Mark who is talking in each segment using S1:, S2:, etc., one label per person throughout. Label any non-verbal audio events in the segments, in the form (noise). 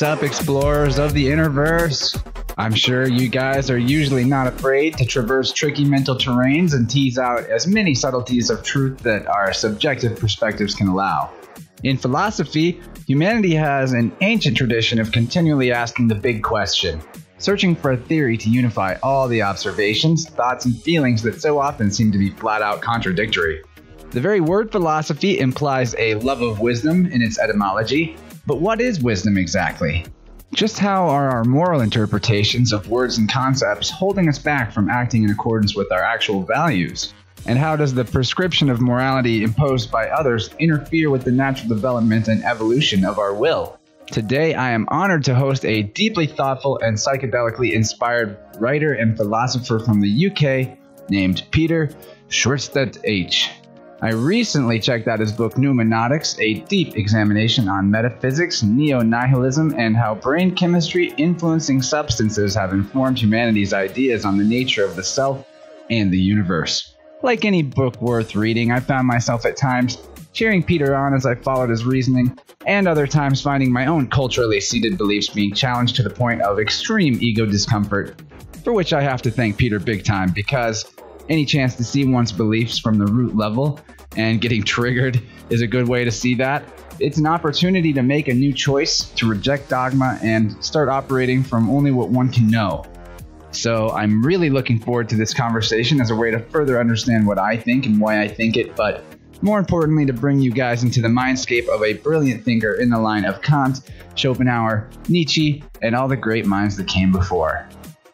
S1: What's up, explorers of the InnerVerse? I'm sure you guys are usually not afraid to traverse tricky mental terrains and tease out as many subtleties of truth that our subjective perspectives can allow. In philosophy, humanity has an ancient tradition of continually asking the big question, searching for a theory to unify all the observations, thoughts, and feelings that so often seem to be flat out contradictory. The very word philosophy implies a love of wisdom in its etymology, but what is wisdom exactly? Just how are our moral interpretations of words and concepts holding us back from acting in accordance with our actual values? And how does the prescription of morality imposed by others interfere with the natural development and evolution of our will? Today, I am honored to host a deeply thoughtful and psychedelically inspired writer and philosopher from the UK named Peter Sjöstedt-H. I recently checked out his book Noumenautics, a deep examination on metaphysics, neo nihilism, and how brain chemistry influencing substances have informed humanity's ideas on the nature of the self and the universe. Like any book worth reading, I found myself at times cheering Peter on as I followed his reasoning, and other times finding my own culturally seated beliefs being challenged to the point of extreme ego discomfort, for which I have to thank Peter big time because any chance to see one's beliefs from the root level and getting (laughs) triggered is a good way to see that. It's an opportunity to make a new choice, to reject dogma, and start operating from only what one can know. So I'm really looking forward to this conversation as a way to further understand what I think and why I think it, but more importantly, to bring you guys into the mindscape of a brilliant thinker in the line of Kant, Schopenhauer, Nietzsche, and all the great minds that came before.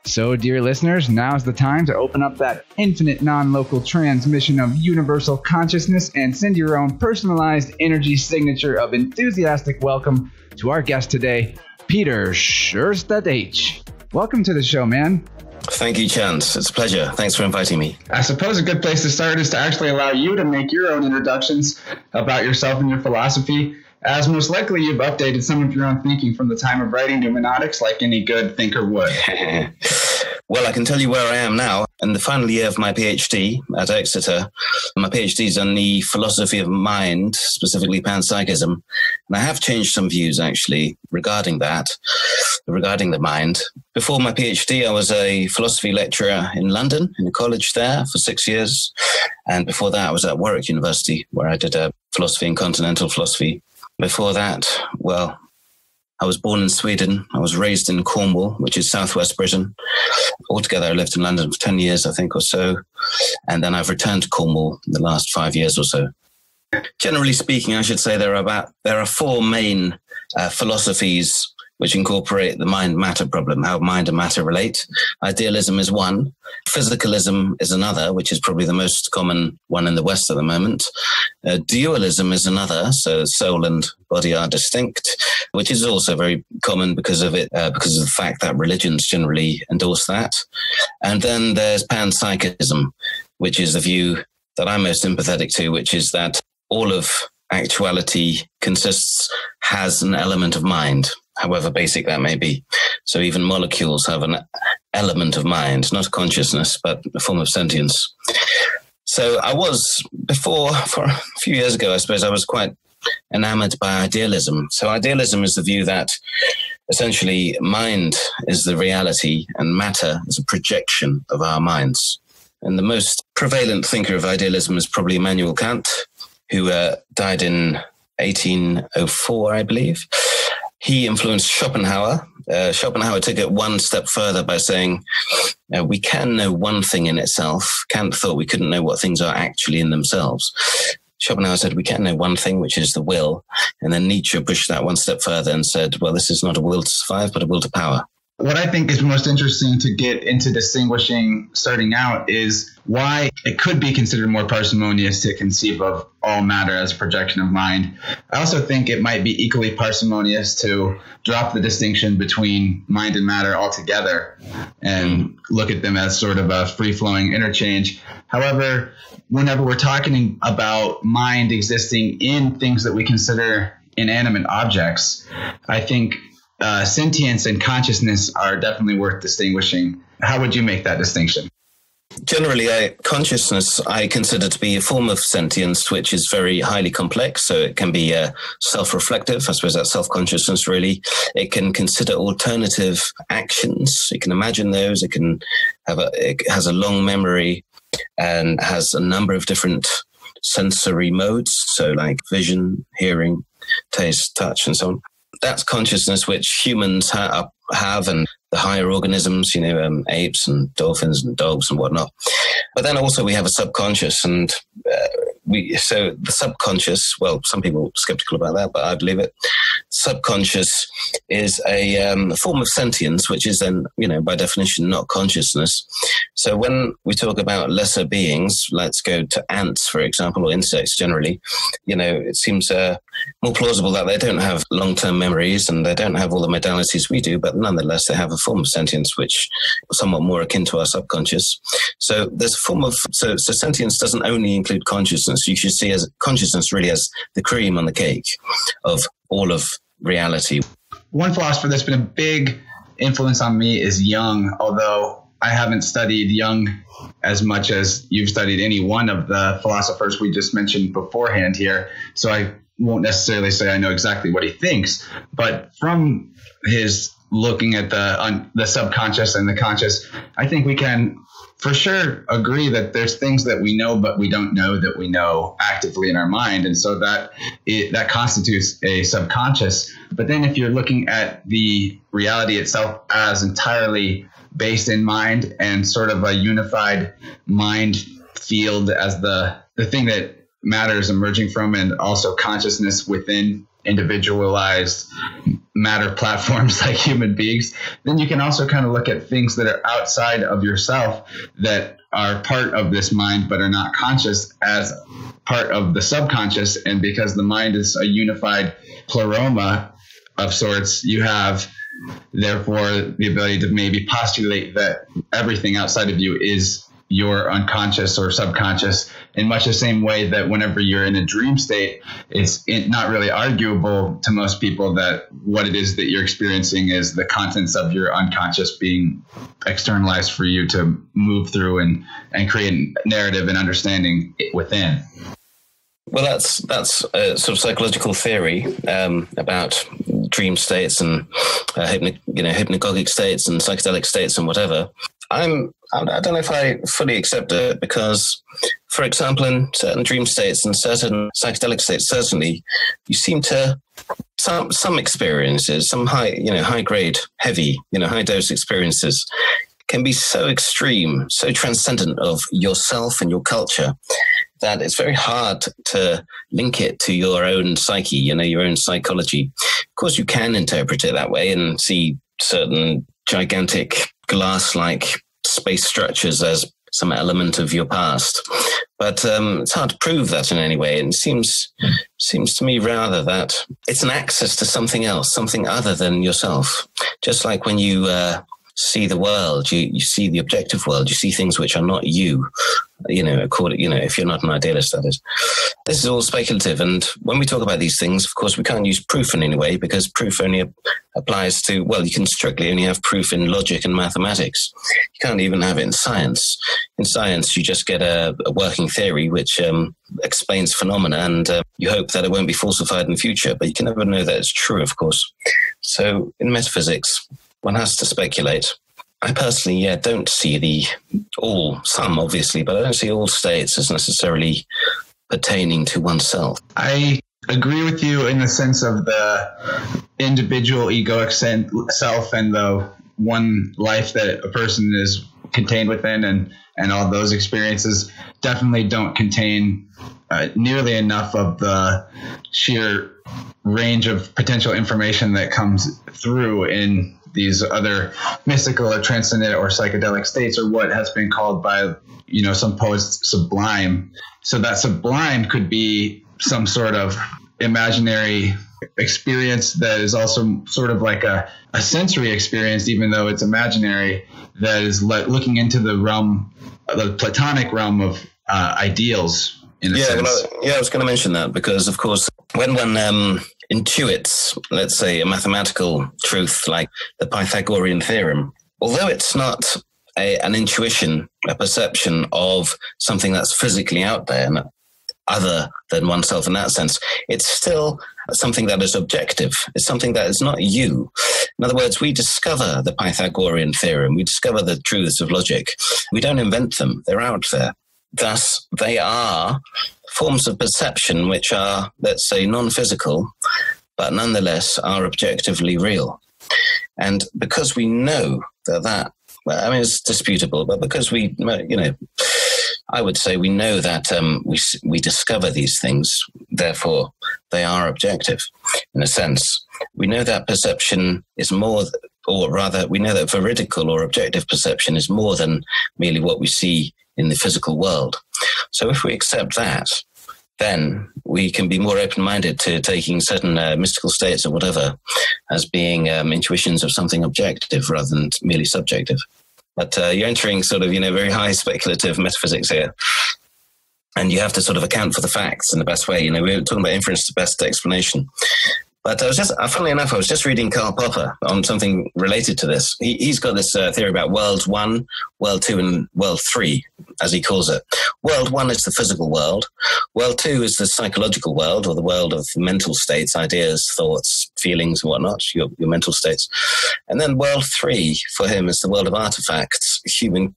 S1: So, dear listeners, now's the time to open up that infinite non local transmission of universal consciousness and send your own personalized energy signature of enthusiastic welcome to our guest today, Peter Sjöstedt-H. Welcome to the show, man.
S2: Thank you, Chance. It's a pleasure. Thanks for inviting me.
S1: I suppose a good place to start is to actually allow you to make your own introductions about yourself and your philosophy as most likely you've updated some of your own thinking from the time of writing Noumenautics like any good thinker would. (laughs)
S2: well, I can tell you where I am now. In the final year of my PhD at Exeter, my PhD is on the philosophy of mind, specifically panpsychism. And I have changed some views actually regarding that, regarding the mind. Before my PhD, I was a philosophy lecturer in London, in a college there for six years. And before that, I was at Warwick University, where I did a philosophy and continental philosophy before that, well, I was born in Sweden. I was raised in Cornwall, which is southwest Britain. Altogether, I lived in London for 10 years, I think, or so. And then I've returned to Cornwall in the last five years or so. Generally speaking, I should say there are about there are four main uh, philosophies which incorporate the mind matter problem, how mind and matter relate. Idealism is one. Physicalism is another, which is probably the most common one in the West at the moment. Uh, dualism is another, so soul and body are distinct, which is also very common because of it, uh, because of the fact that religions generally endorse that. And then there's panpsychism, which is the view that I'm most sympathetic to, which is that all of actuality consists, has an element of mind however basic that may be. So even molecules have an element of mind, not consciousness, but a form of sentience. So I was before, for a few years ago, I suppose I was quite enamored by idealism. So idealism is the view that essentially mind is the reality and matter is a projection of our minds. And the most prevalent thinker of idealism is probably Immanuel Kant, who uh, died in 1804, I believe he influenced Schopenhauer. Uh, Schopenhauer took it one step further by saying, uh, we can know one thing in itself. Kant thought we couldn't know what things are actually in themselves. Schopenhauer said we can know one thing, which is the will. And then Nietzsche pushed that one step further and said, well, this is not a will to survive, but a will to power.
S1: What I think is most interesting to get into distinguishing starting out is why it could be considered more parsimonious to conceive of all matter as a projection of mind. I also think it might be equally parsimonious to drop the distinction between mind and matter altogether and look at them as sort of a free flowing interchange. However, whenever we're talking about mind existing in things that we consider inanimate objects, I think uh, sentience and consciousness are definitely worth distinguishing. How would you make that distinction?
S2: generally, I, consciousness I consider to be a form of sentience which is very highly complex. So it can be uh, self-reflective. I suppose that's self-consciousness. Really, it can consider alternative actions. It can imagine those. It can have a. It has a long memory and has a number of different sensory modes. So like vision, hearing, taste, touch, and so on. That's consciousness which humans ha- have, and the higher organisms, you know, um, apes and dolphins and dogs and whatnot. But then also we have a subconscious, and uh, we so the subconscious. Well, some people are skeptical about that, but I believe it. Subconscious is a, um, form of sentience, which is then, you know, by definition, not consciousness. So when we talk about lesser beings, let's go to ants, for example, or insects generally. You know, it seems uh, more plausible that they don't have long-term memories and they don't have all the modalities we do, but nonetheless they have a form of sentience which is somewhat more akin to our subconscious. So there's a form of so, so sentience doesn't only include consciousness. You should see as consciousness really as the cream on the cake of all of reality.
S1: One philosopher that's been a big influence on me is Jung, although I haven't studied Jung as much as you've studied any one of the philosophers we just mentioned beforehand here. So I won't necessarily say I know exactly what he thinks, but from his looking at the on the subconscious and the conscious, I think we can for sure agree that there's things that we know but we don't know that we know actively in our mind. And so that it, that constitutes a subconscious. But then if you're looking at the reality itself as entirely based in mind and sort of a unified mind field as the the thing that matters emerging from and also consciousness within individualized matter platforms (laughs) like human beings, then you can also kind of look at things that are outside of yourself that are part of this mind but are not conscious as part of the subconscious. And because the mind is a unified pleroma of sorts, you have therefore the ability to maybe postulate that everything outside of you is your unconscious or subconscious in much the same way that whenever you're in a dream state, it's not really arguable to most people that what it is that you're experiencing is the contents of your unconscious being externalized for you to move through and, and create narrative and understanding within.
S2: Well, that's that's a sort of psychological theory um, about dream states and uh, you know hypnagogic states and psychedelic states and whatever. I'm I don't know if I fully accept it because, for example, in certain dream states and certain psychedelic states, certainly you seem to some some experiences, some high you know high grade, heavy you know high dose experiences can be so extreme, so transcendent of yourself and your culture that it's very hard to link it to your own psyche, you know, your own psychology. Of course, you can interpret it that way and see certain gigantic glass like space structures as some element of your past. But um, it's hard to prove that in any way. And it seems seems to me rather that it's an access to something else, something other than yourself. Just like when you uh, see the world, you, you see the objective world, you see things which are not you, you know, according, you know, if you're not an idealist, that is. This is all speculative. And when we talk about these things, of course, we can't use proof in any way because proof only applies to, well, you can strictly only have proof in logic and mathematics. You can't even have it in science. In science, you just get a, a working theory which um, explains phenomena and uh, you hope that it won't be falsified in the future, but you can never know that it's true, of course. So in metaphysics, one has to speculate. I personally, yeah, don't see the all, some obviously, but I don't see all states as necessarily pertaining to oneself.
S1: I agree with you in the sense of the individual egoic self and the one life that a person is contained within and and all those experiences definitely don't contain uh, nearly enough of the sheer range of potential information that comes through in these other mystical or transcendent or psychedelic states or what has been called by you know some poets sublime so that sublime could be some sort of imaginary experience that is also sort of like a, a sensory experience even though it's imaginary that is le- looking into the realm the platonic realm of uh, ideals in a
S2: yeah,
S1: sense.
S2: Well, yeah, I was going to mention that because, of course, when when um, intuits, let's say, a mathematical truth like the Pythagorean theorem, although it's not a, an intuition, a perception of something that's physically out there and other than oneself in that sense. It's still something that is objective. It's something that is not you. In other words, we discover the Pythagorean theorem. We discover the truths of logic. We don't invent them. They're out there. Thus, they are forms of perception which are, let's say, non-physical, but nonetheless are objectively real. And because we know that that, well, I mean, it's disputable, but because we, you know, I would say we know that um, we we discover these things, therefore they are objective, in a sense. We know that perception is more, or rather, we know that veridical or objective perception is more than merely what we see in the physical world. So if we accept that, then we can be more open-minded to taking certain uh, mystical states or whatever as being um, intuitions of something objective rather than merely subjective. But uh, you're entering sort of, you know, very high (laughs) speculative metaphysics here. And you have to sort of account for the facts in the best way. You know, we are talking about inference to best explanation. But I was just, uh, funnily enough, I was just reading Karl Popper on something related to this. He, has got this uh, theory about world one, world two, and world three, as he calls it. World one is the physical world. World two is the psychological world, or the world of mental states, ideas, thoughts, feelings, and whatnot, your, your mental states. And then world three for him is the world of artifacts, human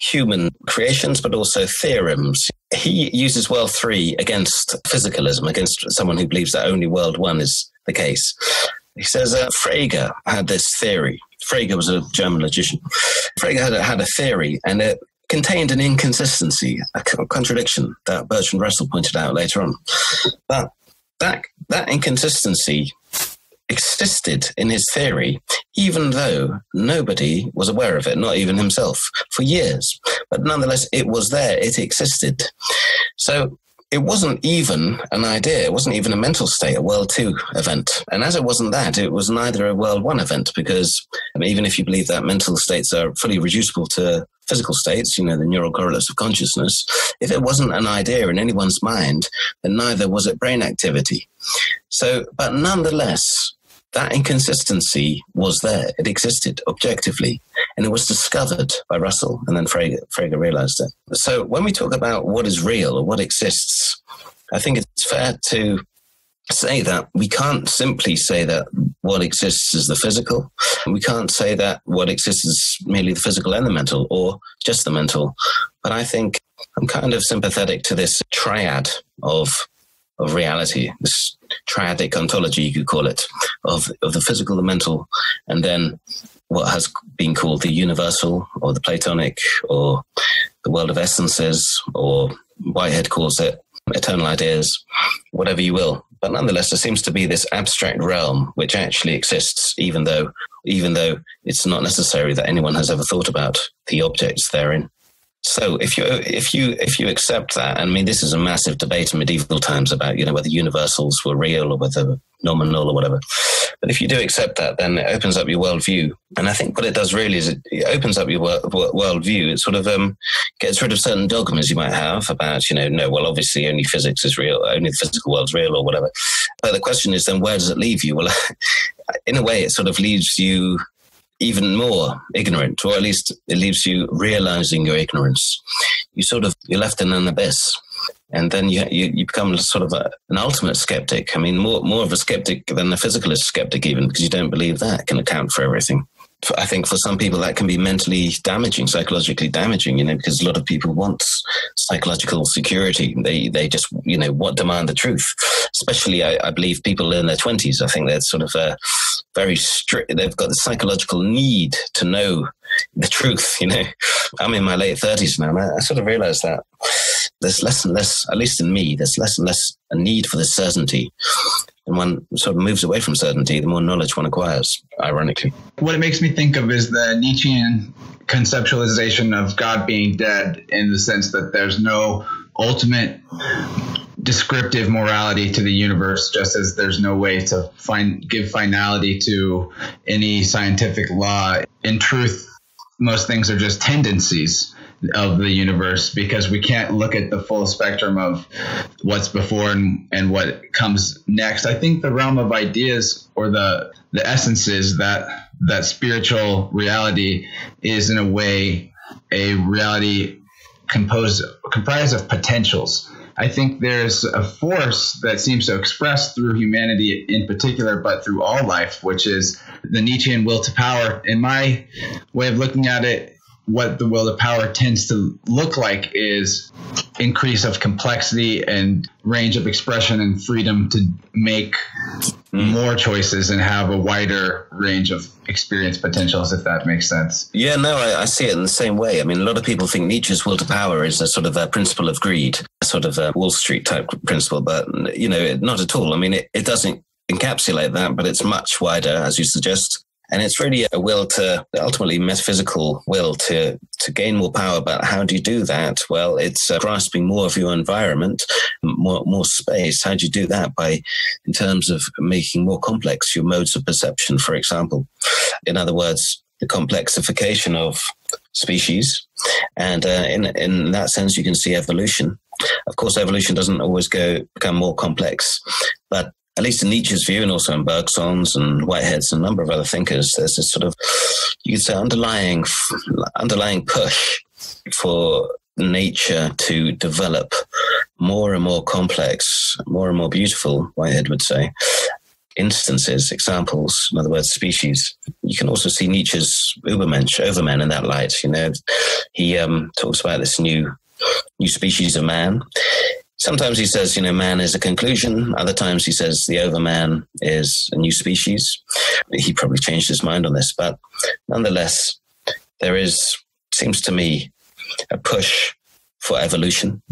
S2: human creations, but also theorems. He uses world three against physicalism, against someone who believes that only world one is the case. He says uh, Frege had this theory. Frege was a German logician. Frege had a, had a theory, and it contained an inconsistency, a contradiction that Bertrand Russell pointed out later on. But that that inconsistency existed in his theory, even though nobody was aware of it, not even himself, for years. But nonetheless, it was there, it existed. So it wasn't even an idea. It wasn't even a mental state, a World 2 event. And as it wasn't that, it was neither a World 1 event because I mean, even if you believe that mental states are fully reducible to physical states, you know, the neural correlates of consciousness, if it wasn't an idea in anyone's mind, then neither was it brain activity. So, but nonetheless, that inconsistency was there. It existed objectively. And it was discovered by Russell, and then Frege, Frege realized it. So when we talk about what is real or what exists, I think it's fair to say that we can't simply say that what exists is the physical. We can't say that what exists is merely the physical and the mental, or just the mental. But I think I'm kind of sympathetic to this triad of of reality, this triadic ontology, you could call it, of, of the physical, the mental, and then what has been called the universal or the Platonic or the world of essences, or Whitehead calls it eternal ideas, whatever you will. But nonetheless, there seems to be this abstract realm which actually exists, even though even though it's not necessary that anyone has ever thought about the objects therein. So if you if you if you accept that, I mean, this is a massive debate in medieval times about you know whether universals were real or whether nominal or whatever. But if you do accept that, then it opens up your worldview. And I think what it does really is it, opens up your worldview. It sort of um, gets rid of certain dogmas you might have about you know no, well, obviously only physics is real, only the physical world's real or whatever. But the question is then where does it leave you? Well, (laughs) in a way, it sort of leaves you even more ignorant, or at least it leaves you realizing your ignorance. You sort of you're left in an abyss, and then you you, you become sort of a, an ultimate skeptic. I mean, more more of a skeptic than a physicalist skeptic, even because you don't believe that can account for everything. I think for some people that can be mentally damaging, psychologically damaging, you know, because a lot of people want psychological security. They they just you know what demand the truth. Especially, I, I believe people in their twenties. I think they're sort of uh, very strict. They've got the psychological need to know the truth. You know, I'm in my late thirties now, and I, I sort of realised that there's less and less, at least in me, there's less and less a need for the certainty and one sort of moves away from certainty, the more knowledge one acquires, ironically.
S1: What it makes me think of is the Nietzschean conceptualization of God being dead in the sense that there's no ultimate descriptive morality to the universe, just as there's no way to find give finality to any scientific law. In truth, most things are just tendencies of the universe because we can't look at the full spectrum of what's before and, and what comes next. I think the realm of ideas or the the essence is that that spiritual reality is in a way a reality composed comprised of potentials. I think there's a force that seems to express through humanity in particular, but through all life, which is the Nietzschean will to power. In my way of looking at it, what the will to power tends to look like is increase of complexity and range of expression and freedom to make mm. more choices and have a wider range of experience potentials, if that makes sense.
S2: Yeah, no, I, I, see it in the same way. I mean, a lot of people think Nietzsche's will to power is a sort of a principle of greed, a sort of a Wall Street type principle, but, you know, not at all. I mean, it, it doesn't encapsulate that, but it's much wider, as you suggest. And it's really a will to ultimately metaphysical will to to gain more power. But how do you do that? Well, it's uh, grasping more of your environment, more more space. How do you do that? By in terms of making more complex your modes of perception, for example. In other words, the complexification of species, and uh, in in that sense, you can see evolution. Of course, evolution doesn't always go become more complex, but at least in Nietzsche's view, and also in Bergson's and Whitehead's and a number of other thinkers, there's this sort of, you could say, underlying, underlying push for nature to develop more and more complex, more and more beautiful, Whitehead would say, instances, examples, in other words, species. You can also see Nietzsche's Übermensch, Overman in that light. You know, he um, talks about this new new species of man sometimes he says, you know, man is a conclusion. Other times he says the overman is a new species. He probably changed his mind on this, but nonetheless, there is, seems to me, a push for evolution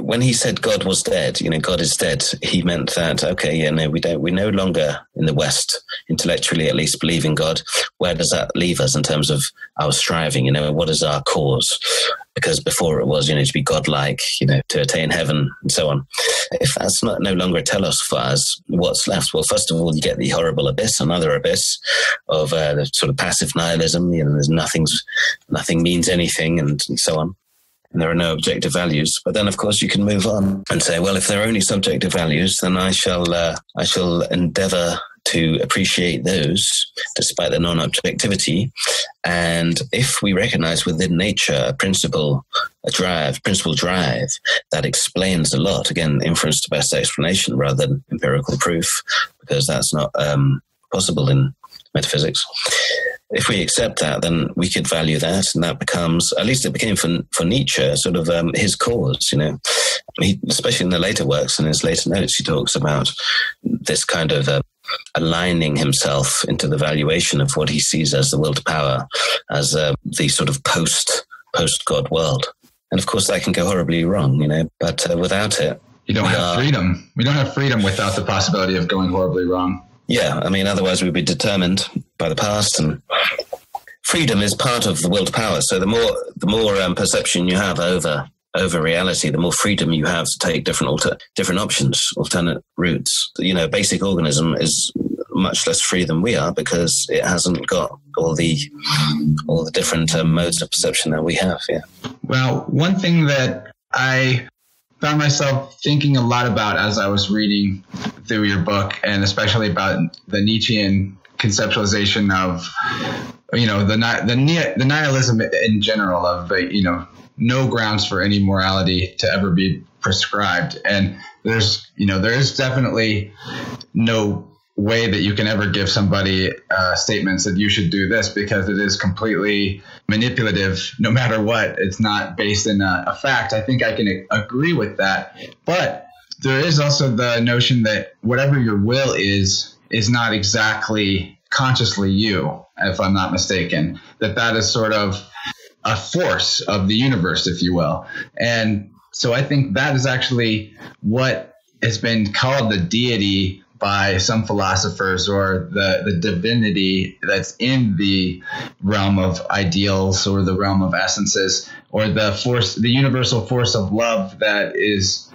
S2: when he said God was dead, you know, God is dead, he meant that, okay, yeah, no, we don't, we no longer in the West, intellectually at least, believe in God. Where does that leave us in terms of our striving? You know, what is our cause? Because before it was, you know, to be godlike, you know, to attain heaven and so on. If that's not no longer a telos for us, what's left? Well, first of all, you get the horrible abyss, another abyss of uh, the sort of passive nihilism. You know, there's nothing's, nothing means anything and, and so on and there are no objective values. But then, of course, you can move on and say, well, if there are only subjective values, then I shall uh, I shall endeavour to appreciate those despite the non-objectivity. And if we recognize within nature a principle, a drive, principle drive that explains a lot, again, inference to best explanation rather than empirical proof, because that's not um, possible in metaphysics if we accept that, then we could value that, and that becomes at least it became for for Nietzsche sort of um, his cause. You know, he, especially in the later works and his later notes, he talks about this kind of. Uh, aligning himself into the valuation of what he sees as the will to power, as uh, the sort of post post God world, and of course that can go horribly wrong, you know. But uh, without it,
S1: you don't have freedom. We don't have freedom without the possibility of going horribly wrong.
S2: Yeah, I mean, otherwise we'd be determined by the past, and freedom is part of the will to power. So the more the more um, perception you have over over reality, the more freedom you have to take different alter different options, alternate routes. You know, basic organism is much less free than we are because it hasn't got all the all the different um, modes of perception that we have. Yeah.
S1: Well, one thing that I found myself thinking a lot about as I was reading through your book, and especially about the Nietzschean conceptualization of, you know, the the the nihilism in general of you know, no grounds for any morality to ever be prescribed, and there's, you know, there is definitely no way that you can ever give somebody uh, statements that you should do this because it is completely manipulative no matter what. It's not based in a, a fact. I think I can agree with that. But there is also the notion that whatever your will is, is not exactly consciously you, if I'm not mistaken. That that is sort of a force of the universe, if you will. And so I think that is actually what has been called the deity by some philosophers or the, the divinity that's in the realm of ideals or the realm of essences or the force the universal force of love that is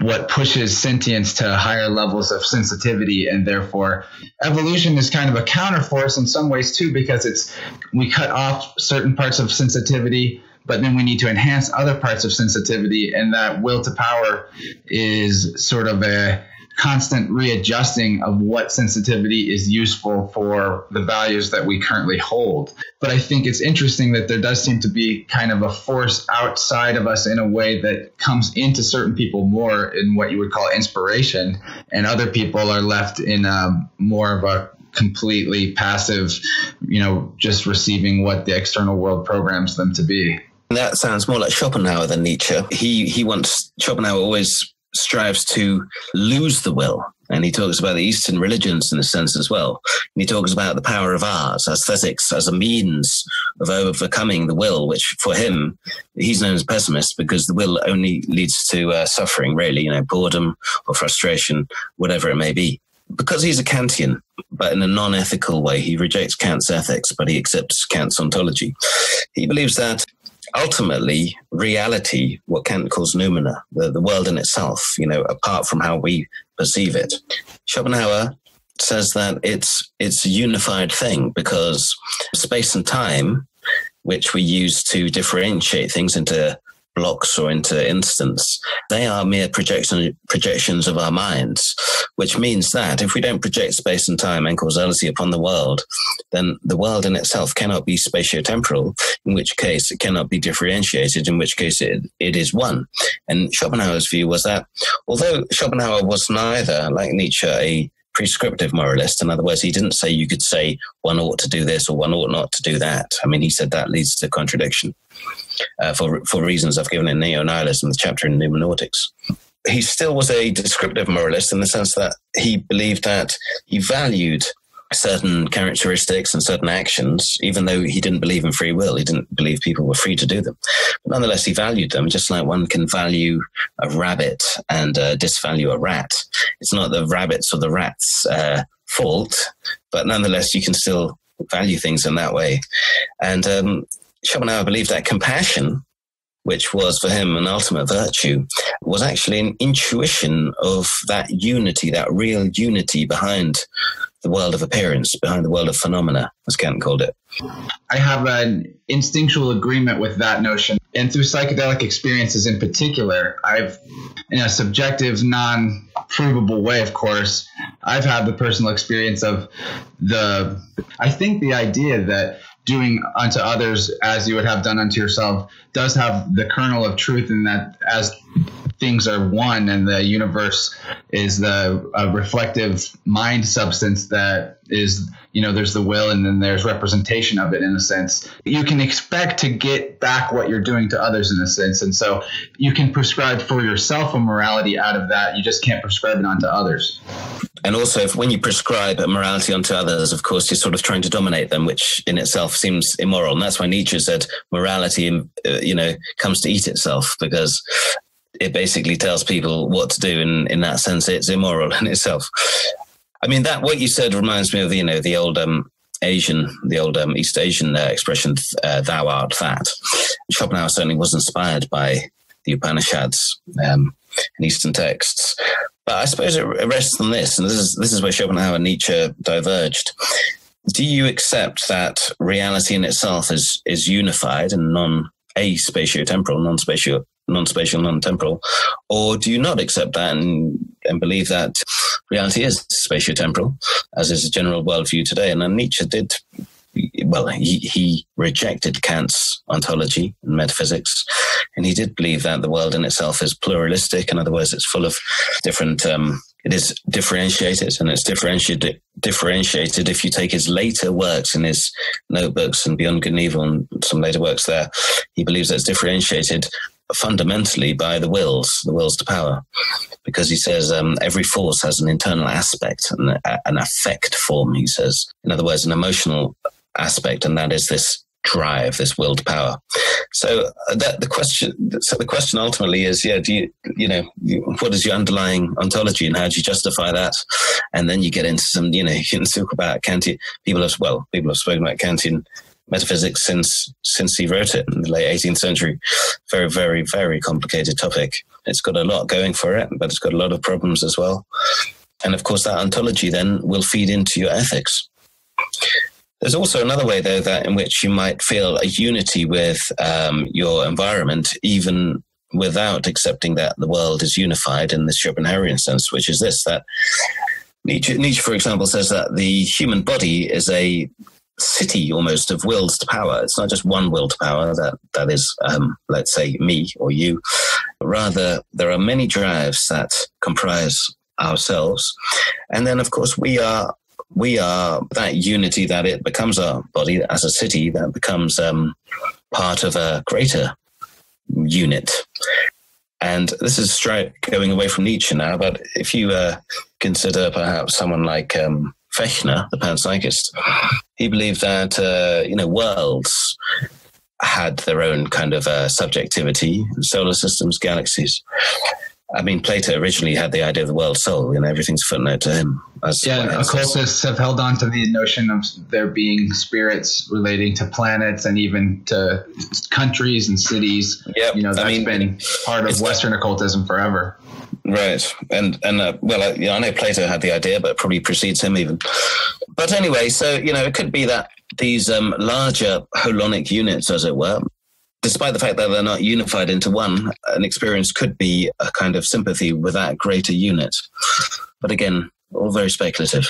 S1: what pushes sentience to higher levels of sensitivity and therefore evolution is kind of a counterforce in some ways too because it's we cut off certain parts of sensitivity but then we need to enhance other parts of sensitivity and that will to power is sort of a constant readjusting of what sensitivity is useful for the values that we currently hold. But I think it's interesting that there does seem to be kind of a force outside of us in a way that comes into certain people more in what you would call inspiration, and other people are left in a, more of a completely passive, you know, just receiving what the external world programs them to be.
S2: That sounds more like Schopenhauer than Nietzsche. He he wants Schopenhauer always strives to lose the will. And he talks about the Eastern religions in a sense as well. And he talks about the power of art, aesthetics, as a means of overcoming the will, which for him, he's known as pessimist because the will only leads to uh, suffering, really, you know, boredom or frustration, whatever it may be. Because he's a Kantian, but in a non ethical way, he rejects Kant's ethics, but he accepts Kant's ontology. He believes that ultimately reality, what Kant calls noumena, the, the world in itself, you know, apart from how we perceive it. Schopenhauer says that it's it's a unified thing because space and time, which we use to differentiate things into blocks or into instants, they are mere projection, projections of our minds, which means that if we don't project space and time and causality upon the world, then the world in itself cannot be spatiotemporal, in which case it cannot be differentiated, in which case it, it is one. And Schopenhauer's view was that although Schopenhauer was neither, like Nietzsche, a prescriptive moralist. In other words, he didn't say you could say one ought to do this or one ought not to do that. I mean, he said that leads to contradiction uh, for for reasons I've given in Neo Nihilism, the chapter in Noumenautics. He still was a descriptive moralist in the sense that he believed that he valued certain characteristics and certain actions, even though he didn't believe in free will. He didn't believe people were free to do them. But nonetheless, he valued them, just like one can value a rabbit and uh, disvalue a rat. It's not the rabbit's or the rat's uh, fault, but nonetheless, you can still value things in that way. And um, Schopenhauer believed that compassion, which was for him an ultimate virtue, was actually an intuition of that unity, that real unity behind the world of appearance, behind the world of phenomena, as Kant called it.
S1: I have an instinctual agreement with that notion. And through psychedelic experiences in particular, I've, in a subjective, non provable way, of course, I've had the personal experience of the, I think the idea that doing unto others as you would have done unto yourself does have the kernel of truth in that as things are one and the universe is the reflective mind substance that is you know there's the will and then there's representation of it in a sense. You can expect to get back what you're doing to others in a sense. And so you can prescribe for yourself a morality out of that. You just can't prescribe it onto others.
S2: And also if, when you prescribe a morality onto others of course you're sort of trying to dominate them which in itself seems immoral. And that's why nietzsche said morality uh, you know comes to eat itself because it basically tells people what to do, and in that sense, it's immoral (laughs) in itself. I mean, that what you said reminds me of you know the old um, Asian, the old um, East Asian uh, expression uh, "thou art that." Schopenhauer certainly was inspired by the Upanishads um, and Eastern texts, but I suppose it rests on this, and this is this is where Schopenhauer and Nietzsche diverged. Do you accept that reality in itself is is unified and non a spatiotemporal, non-spatial, non-spatial, non-temporal, or do you not accept that and, and believe that reality is spatiotemporal, as is the general worldview today? And then Nietzsche did well, he, he rejected Kant's ontology and metaphysics, and he did believe that the world in itself is pluralistic. In other words, it's full of different um, it is differentiated and it's differentiated differentiated if you take his later works in his notebooks and beyond good and evil and some later works there he believes that it's differentiated fundamentally by the wills the wills to power because he says um, every force has an internal aspect and an affect form he says in other words an emotional aspect and that is this drive, this will to power. So uh, that the question, so the question ultimately is, yeah, do you, you know, what is your underlying ontology and how do you justify that? And then you get into some, you know, (laughs) you can talk about Kantian. People have, well, people have spoken about Kantian metaphysics since since he wrote it in the late 18th century. Very, very, very complicated topic. It's got a lot going for it, but it's got a lot of problems as well. And of course, that ontology then will feed into your ethics. There's also another way, though, that in which you might feel a unity with um, your environment, even without accepting that the world is unified in the Schopenhauerian sense, which is this that Nietzsche, Nietzsche, for example, says that the human body is a city almost of wills to power. It's not just one will to power that that is, um, let's say, me or you. Rather, there are many drives that comprise ourselves, and then of course we are we are that unity that it becomes our body as a city that becomes um, part of a greater unit. And this is straight going away from Nietzsche now, but if you uh, consider perhaps someone like um, Fechner, the panpsychist, he believed that uh, you know worlds had their own kind of uh, subjectivity, solar systems, galaxies. I mean, Plato originally had the idea of the world soul, and everything's footnote to him.
S1: yeah, occultists have held on to the notion of there being spirits relating to planets and even to countries and cities.
S2: Yeah,
S1: you know that's I mean, been part of Western occultism forever.
S2: Right, and and uh, well, uh, you know, I know Plato had the idea, but it probably precedes him even. But anyway, so you know, it could be that these um, larger holonic units, as it were, despite the fact that they're not unified into one, an experience could be a kind of sympathy with that greater unit. But again, all very speculative.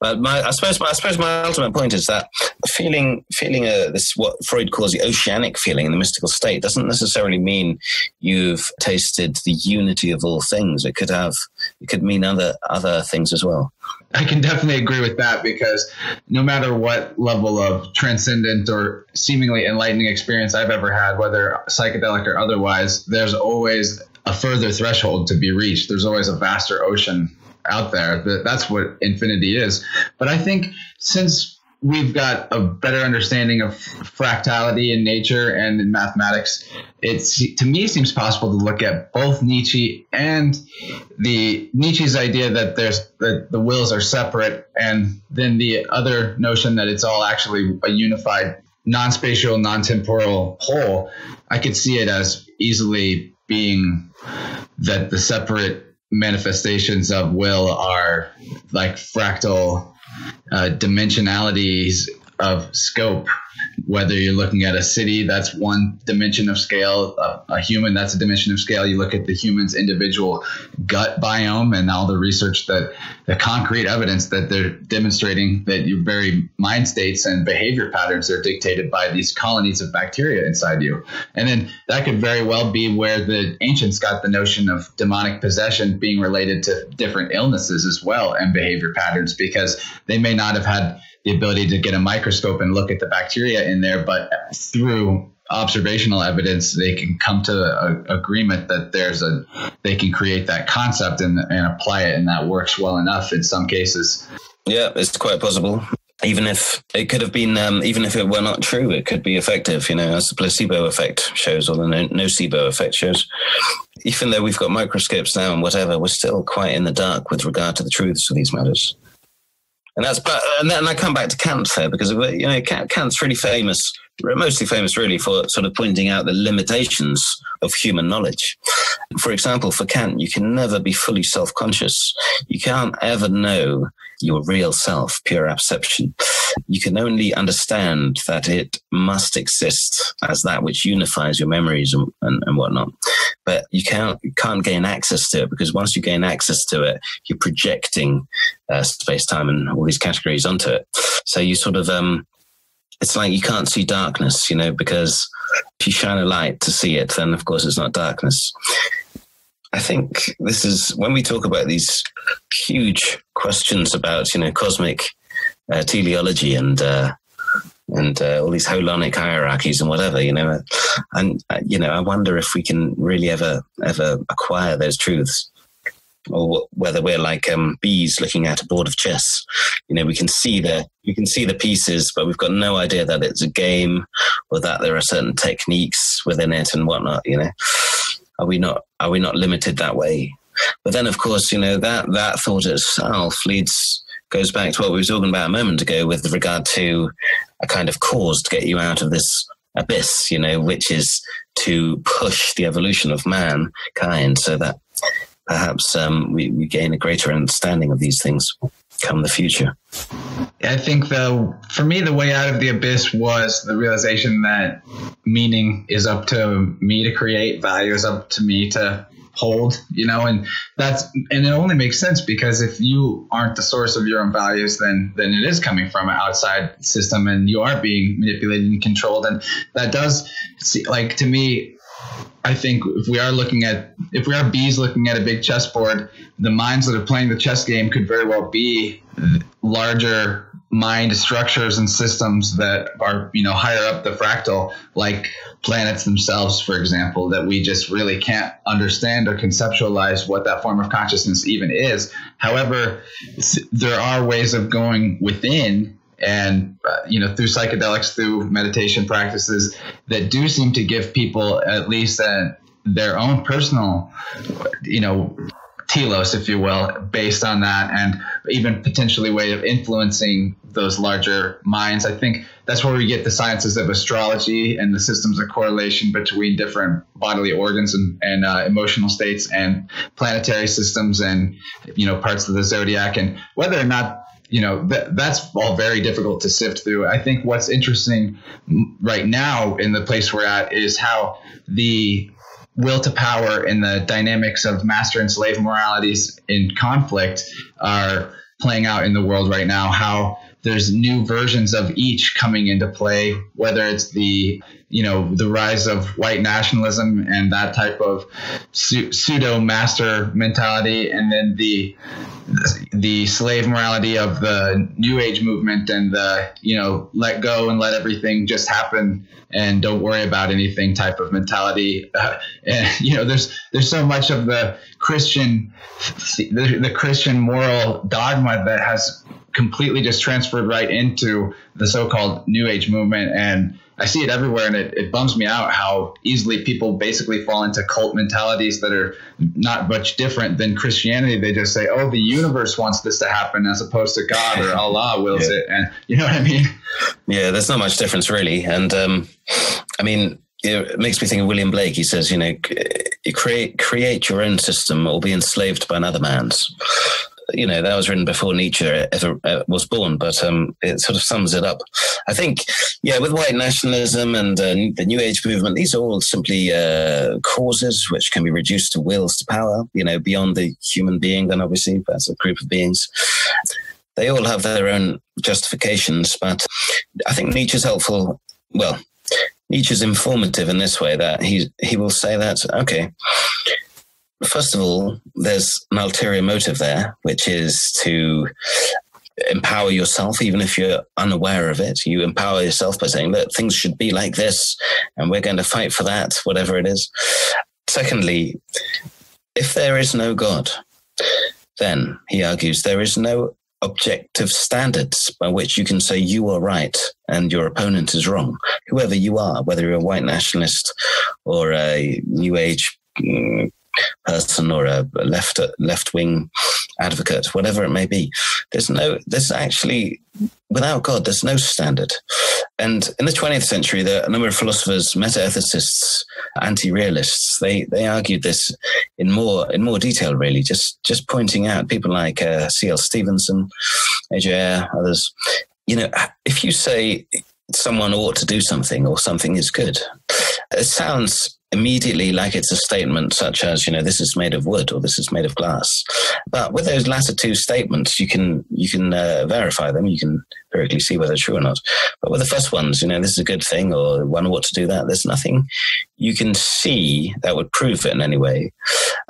S2: But my, I suppose, my, I suppose my ultimate point is that feeling, feeling a, this what Freud calls the oceanic feeling in the mystical state doesn't necessarily mean you've tasted the unity of all things. It could have, it could mean other other things as well.
S1: I can definitely agree with that because no matter what level of transcendent or seemingly enlightening experience I've ever had, whether psychedelic or otherwise, there's always a further threshold to be reached. There's always a vaster ocean out there. That's what infinity is. But I think since we've got a better understanding of fractality in nature and in mathematics, it's to me seems possible to look at both Nietzsche and the Nietzsche's idea that there's that the wills are separate, and then the other notion that it's all actually a unified non-spatial, non-temporal whole. I could see it as easily being that the separate manifestations of will are like fractal uh, dimensionalities of scope whether you're looking at a city, that's one dimension of scale. A, a, human, that's a dimension of scale. You look at the human's individual gut biome and all the research that the concrete evidence that they're demonstrating that your very mind states and behavior patterns are dictated by these colonies of bacteria inside you. And then that could very well be where the ancients got the notion of demonic possession being related to different illnesses as well and behavior patterns because they may not have had the ability to get a microscope and look at the bacteria in there, but through observational evidence, they can come to an agreement that there's a they can create that concept and, and apply it, and that works well enough in some cases.
S2: Yeah, it's quite possible. Even if it could have been, um, even if it were not true, it could be effective. You know, as the placebo effect shows, or the nocebo effect shows. Even though we've got microscopes now and whatever, we're still quite in the dark with regard to the truths of these matters. And that's, but, uh, and then I come back to Kant there because, uh, you know, Kant's really famous, mostly famous really for sort of pointing out the limitations of human knowledge. For example, for Kant, you can never be fully self conscious. You can't ever know your real self, pure apperception. You can only understand that it must exist as that which unifies your memories and, and, and whatnot. But you can't, you can't gain access to it because once you gain access to it, you're projecting uh, space time and all these categories onto it. So you sort of, um, it's like you can't see darkness, you know, because if you shine a light to see it, then of course it's not darkness. I think this is when we talk about these huge questions about you know cosmic uh, teleology and uh, and uh, all these holonic hierarchies and whatever you know and uh, you know I wonder if we can really ever ever acquire those truths or whether we're like um, bees looking at a board of chess. You know, we can see the we can see the pieces, but we've got no idea that it's a game or that there are certain techniques within it and whatnot. You know, are we not are we not limited that way? But then, of course, you know that that thought itself leads goes back to what we were talking about a moment ago with regard to a kind of cause to get you out of this abyss, you know, which is to push the evolution of mankind so that perhaps um, we, we gain a greater understanding of these things. come the future.
S1: I think the for me the way out of the abyss was the realization that meaning is up to me to create, value is up to me to hold, you know, and that's and it only makes sense because if you aren't the source of your own values, then then it is coming from an outside system and you are being manipulated and controlled, and that does see, like to me I think if we are looking at if we are bees looking at a big chessboard, the minds that are playing the chess game could very well be larger mind structures and systems that are you know higher up the fractal like planets themselves for example that we just really can't understand or conceptualize what that form of consciousness even is. However there are ways of going within and uh, you know through psychedelics through meditation practices that do seem to give people at least a, uh, their own personal you know telos if you will based on that and even potentially way of influencing those larger minds i think that's where we get the sciences of astrology and the systems of correlation between different bodily organs and, and uh, emotional states and planetary systems and you know parts of the zodiac and whether or not you know that that's all very difficult to sift through. I think what's interesting right now in the place we're at is how the will to power and the dynamics of master and slave moralities in conflict are playing out in the world right now. How there's new versions of each coming into play, whether it's the you know the rise of white nationalism and that type of pseudo master mentality, and then the the slave morality of the new age movement and the you know let go and let everything just happen and don't worry about anything type of mentality. Uh, and (laughs) you know there's there's so much of the christian the, the christian moral dogma that has completely just transferred right into the so-called new age movement and I see it everywhere and it, it bums me out how easily people basically fall into cult mentalities that are not much different than Christianity. They just say, oh, the universe wants this to happen as opposed to God or Allah wills (laughs) yeah. it. And you know what I mean?
S2: Yeah, there's not much difference really. And um, I mean, it makes me think of William Blake. He says, you know, create create your own system or be enslaved by another man's you know that was written before Nietzsche ever uh, was born, but um, it sort of sums it up. I think, yeah, with white nationalism and uh, the New Age movement, these are all simply uh, causes which can be reduced to wills to power. You know, beyond the human being, then obviously as a group of beings. They all have their own justifications, but I think Nietzsche's helpful. Well, Nietzsche's informative in this way that he he will say that okay first of all, there's an ulterior motive there, which is to empower yourself, even if you're unaware of it. You empower yourself by saying that things should be like this, and we're going to fight for that, whatever it is. Secondly, if there is no God, then he argues there is no objective standards by which you can say you are right and your opponent is wrong, whoever you are, whether you're a white nationalist or a new age mm, person or a left left wing advocate, whatever it may be. There's no, there's actually without God, there's no standard. And in the 20th century, there are a number of philosophers, meta-ethicists, anti-realists. They they argued this in more in more detail, really. Just just pointing out people like uh, C.L. Stevenson, A.J. Others. You know, if you say someone ought to do something or something is good, it sounds immediately like it's a statement such as you know this is made of wood or this is made of glass. But with those latter two statements you can you can uh, verify them. You can empirically see whether true or not. But with the first ones you know this is a good thing or one ought to do that there's nothing you can see that would prove it in any way.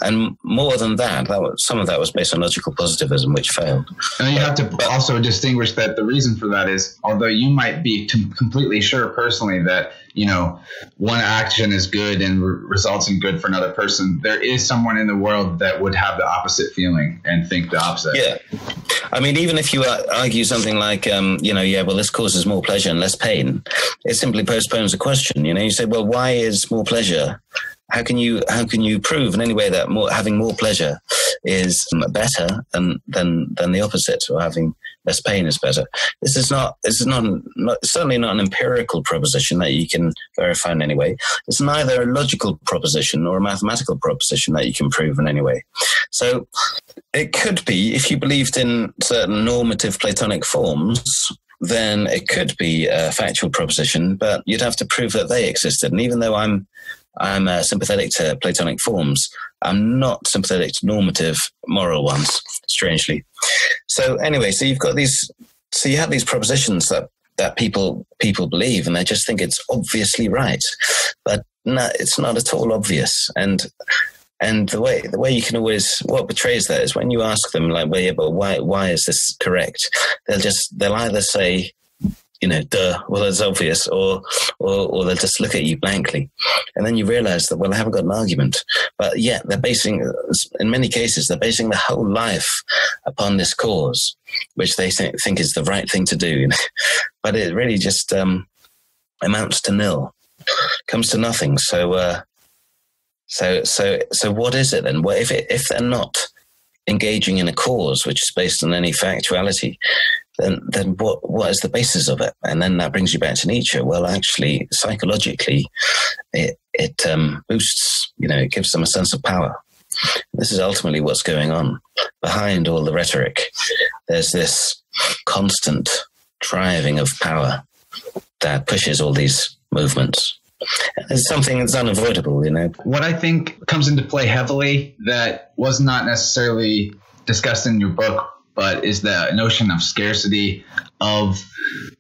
S2: And more than that, that was, some of that was based on logical positivism which failed.
S1: And you have to also distinguish that the reason for that is although you might be completely sure personally that you know one action is good and re- results in good for another person there is someone in the world that would have the opposite feeling and think the opposite.
S2: Yeah. I mean even if you uh, argue something like um, you know yeah well this causes more pleasure and less pain it simply postpones the question you know? You say well why is more pleasure? How can you how can you prove in any way that more having more pleasure is better than than than the opposite or having less pain is better. This is not. This is not, not certainly not an empirical proposition that you can verify in any way. It's neither a logical proposition nor a mathematical proposition that you can prove in any way. So it could be if you believed in certain normative Platonic forms. Then it could be a factual proposition, but you'd have to prove that they existed. And even though I'm I'm uh, sympathetic to Platonic forms. I'm not sympathetic to normative moral ones, strangely. So anyway, so you've got these, so you have these propositions that that people people believe, and they just think it's obviously right, but no, it's not at all obvious. And and the way the way you can always what betrays that is when you ask them like, well, yeah, but why why is this correct? They'll just they'll either say you know, duh, well, it's obvious, or, or, or they'll just look at you blankly. And then you realize that, well, I haven't got an argument. But yet they're basing, in many cases, they're basing their whole life upon this cause, which they th- think is the right thing to do. (laughs) but it really just um, amounts to nil, comes to nothing. So, uh, so, so, so what is it then? Well, if, it, if they're not engaging in a cause which is based on any factuality, then then what what is the basis of it? And then that brings you back to Nietzsche. Well, actually, psychologically, it it um, boosts. You know, it gives them a sense of power. This is ultimately what's going on behind all the rhetoric. There's this constant driving of power that pushes all these movements. It's something that's unavoidable, you know.
S1: What I think comes into play heavily that was not necessarily discussed in your book but is the notion of scarcity of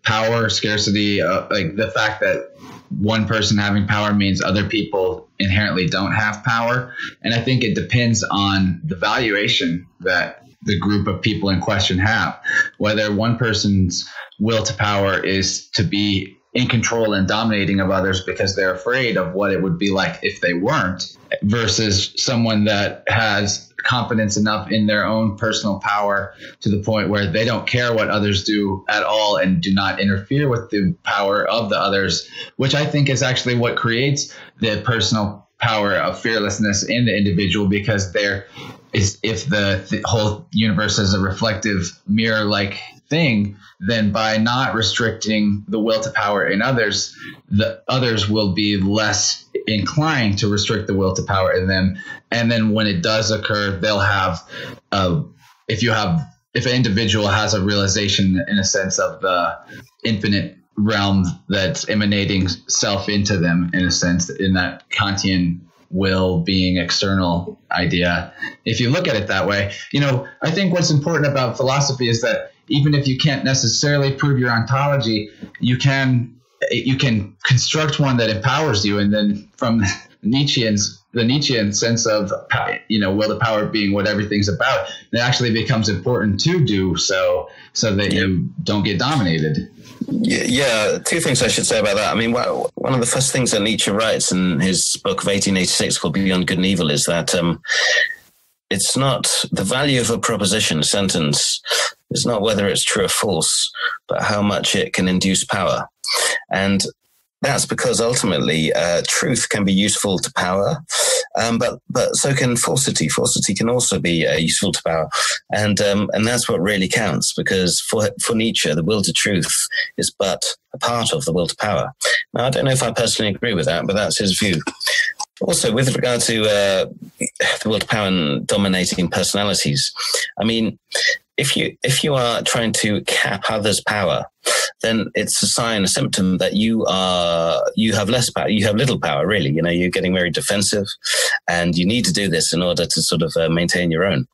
S1: power, scarcity, uh, like the fact that one person having power means other people inherently don't have power. And I think it depends on the valuation that the group of people in question have. Whether one person's will to power is to be in control and dominating of others because they're afraid of what it would be like if they weren't, versus someone that has confidence enough in their own personal power to the point where they don't care what others do at all and do not interfere with the power of the others, which I think is actually what creates the personal power of fearlessness in the individual because there is if the, whole universe is a reflective mirror like thing then by not restricting the will to power in others the others will be less inclined to restrict the will to power in them. And then when it does occur they'll have uh, if you have if an individual has a realization in a sense of the infinite realm that's emanating self into them in a sense in that kantian will being external idea. If you look at it that way you know i think what's important about philosophy is that even if you can't necessarily prove your ontology you can you can construct one that empowers you and then from Nietzschean's the Nietzschean sense of you know will the power being what everything's about, it actually becomes important to do so so that you don't get dominated.
S2: Yeah, two things I should say about that. I mean, one of the first things that Nietzsche writes in his book of 1886 called Beyond Good and Evil is that um, it's not the value of a proposition sentence is not whether it's true or false, but how much it can induce power. And that's because ultimately uh, truth can be useful to power, um, but but so can falsity. Falsity can also be uh, useful to power, and um, and that's what really counts. Because for for Nietzsche, the will to truth is but a part of the will to power. Now, I don't know if I personally agree with that, but that's his view. Also, with regard to uh, the will to power and dominating personalities, I mean, if you if you are trying to cap others' power, then it's a sign, a symptom that you are you have less power. You have little power, really. You know, you're getting very defensive, and you need to do this in order to sort of uh, maintain your own.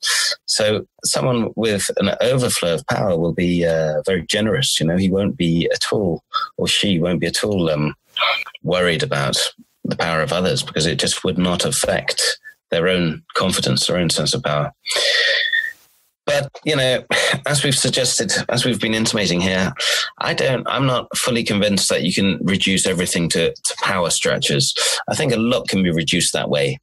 S2: So, someone with an overflow of power will be uh, very generous. You know, he won't be at all, or she won't be at all um, worried about the power of others because it just would not affect their own confidence, their own sense of power. But you know, as we've suggested, as we've been intimating here, I don't. I'm not fully convinced that you can reduce everything to, to power structures. I think a lot can be reduced that way.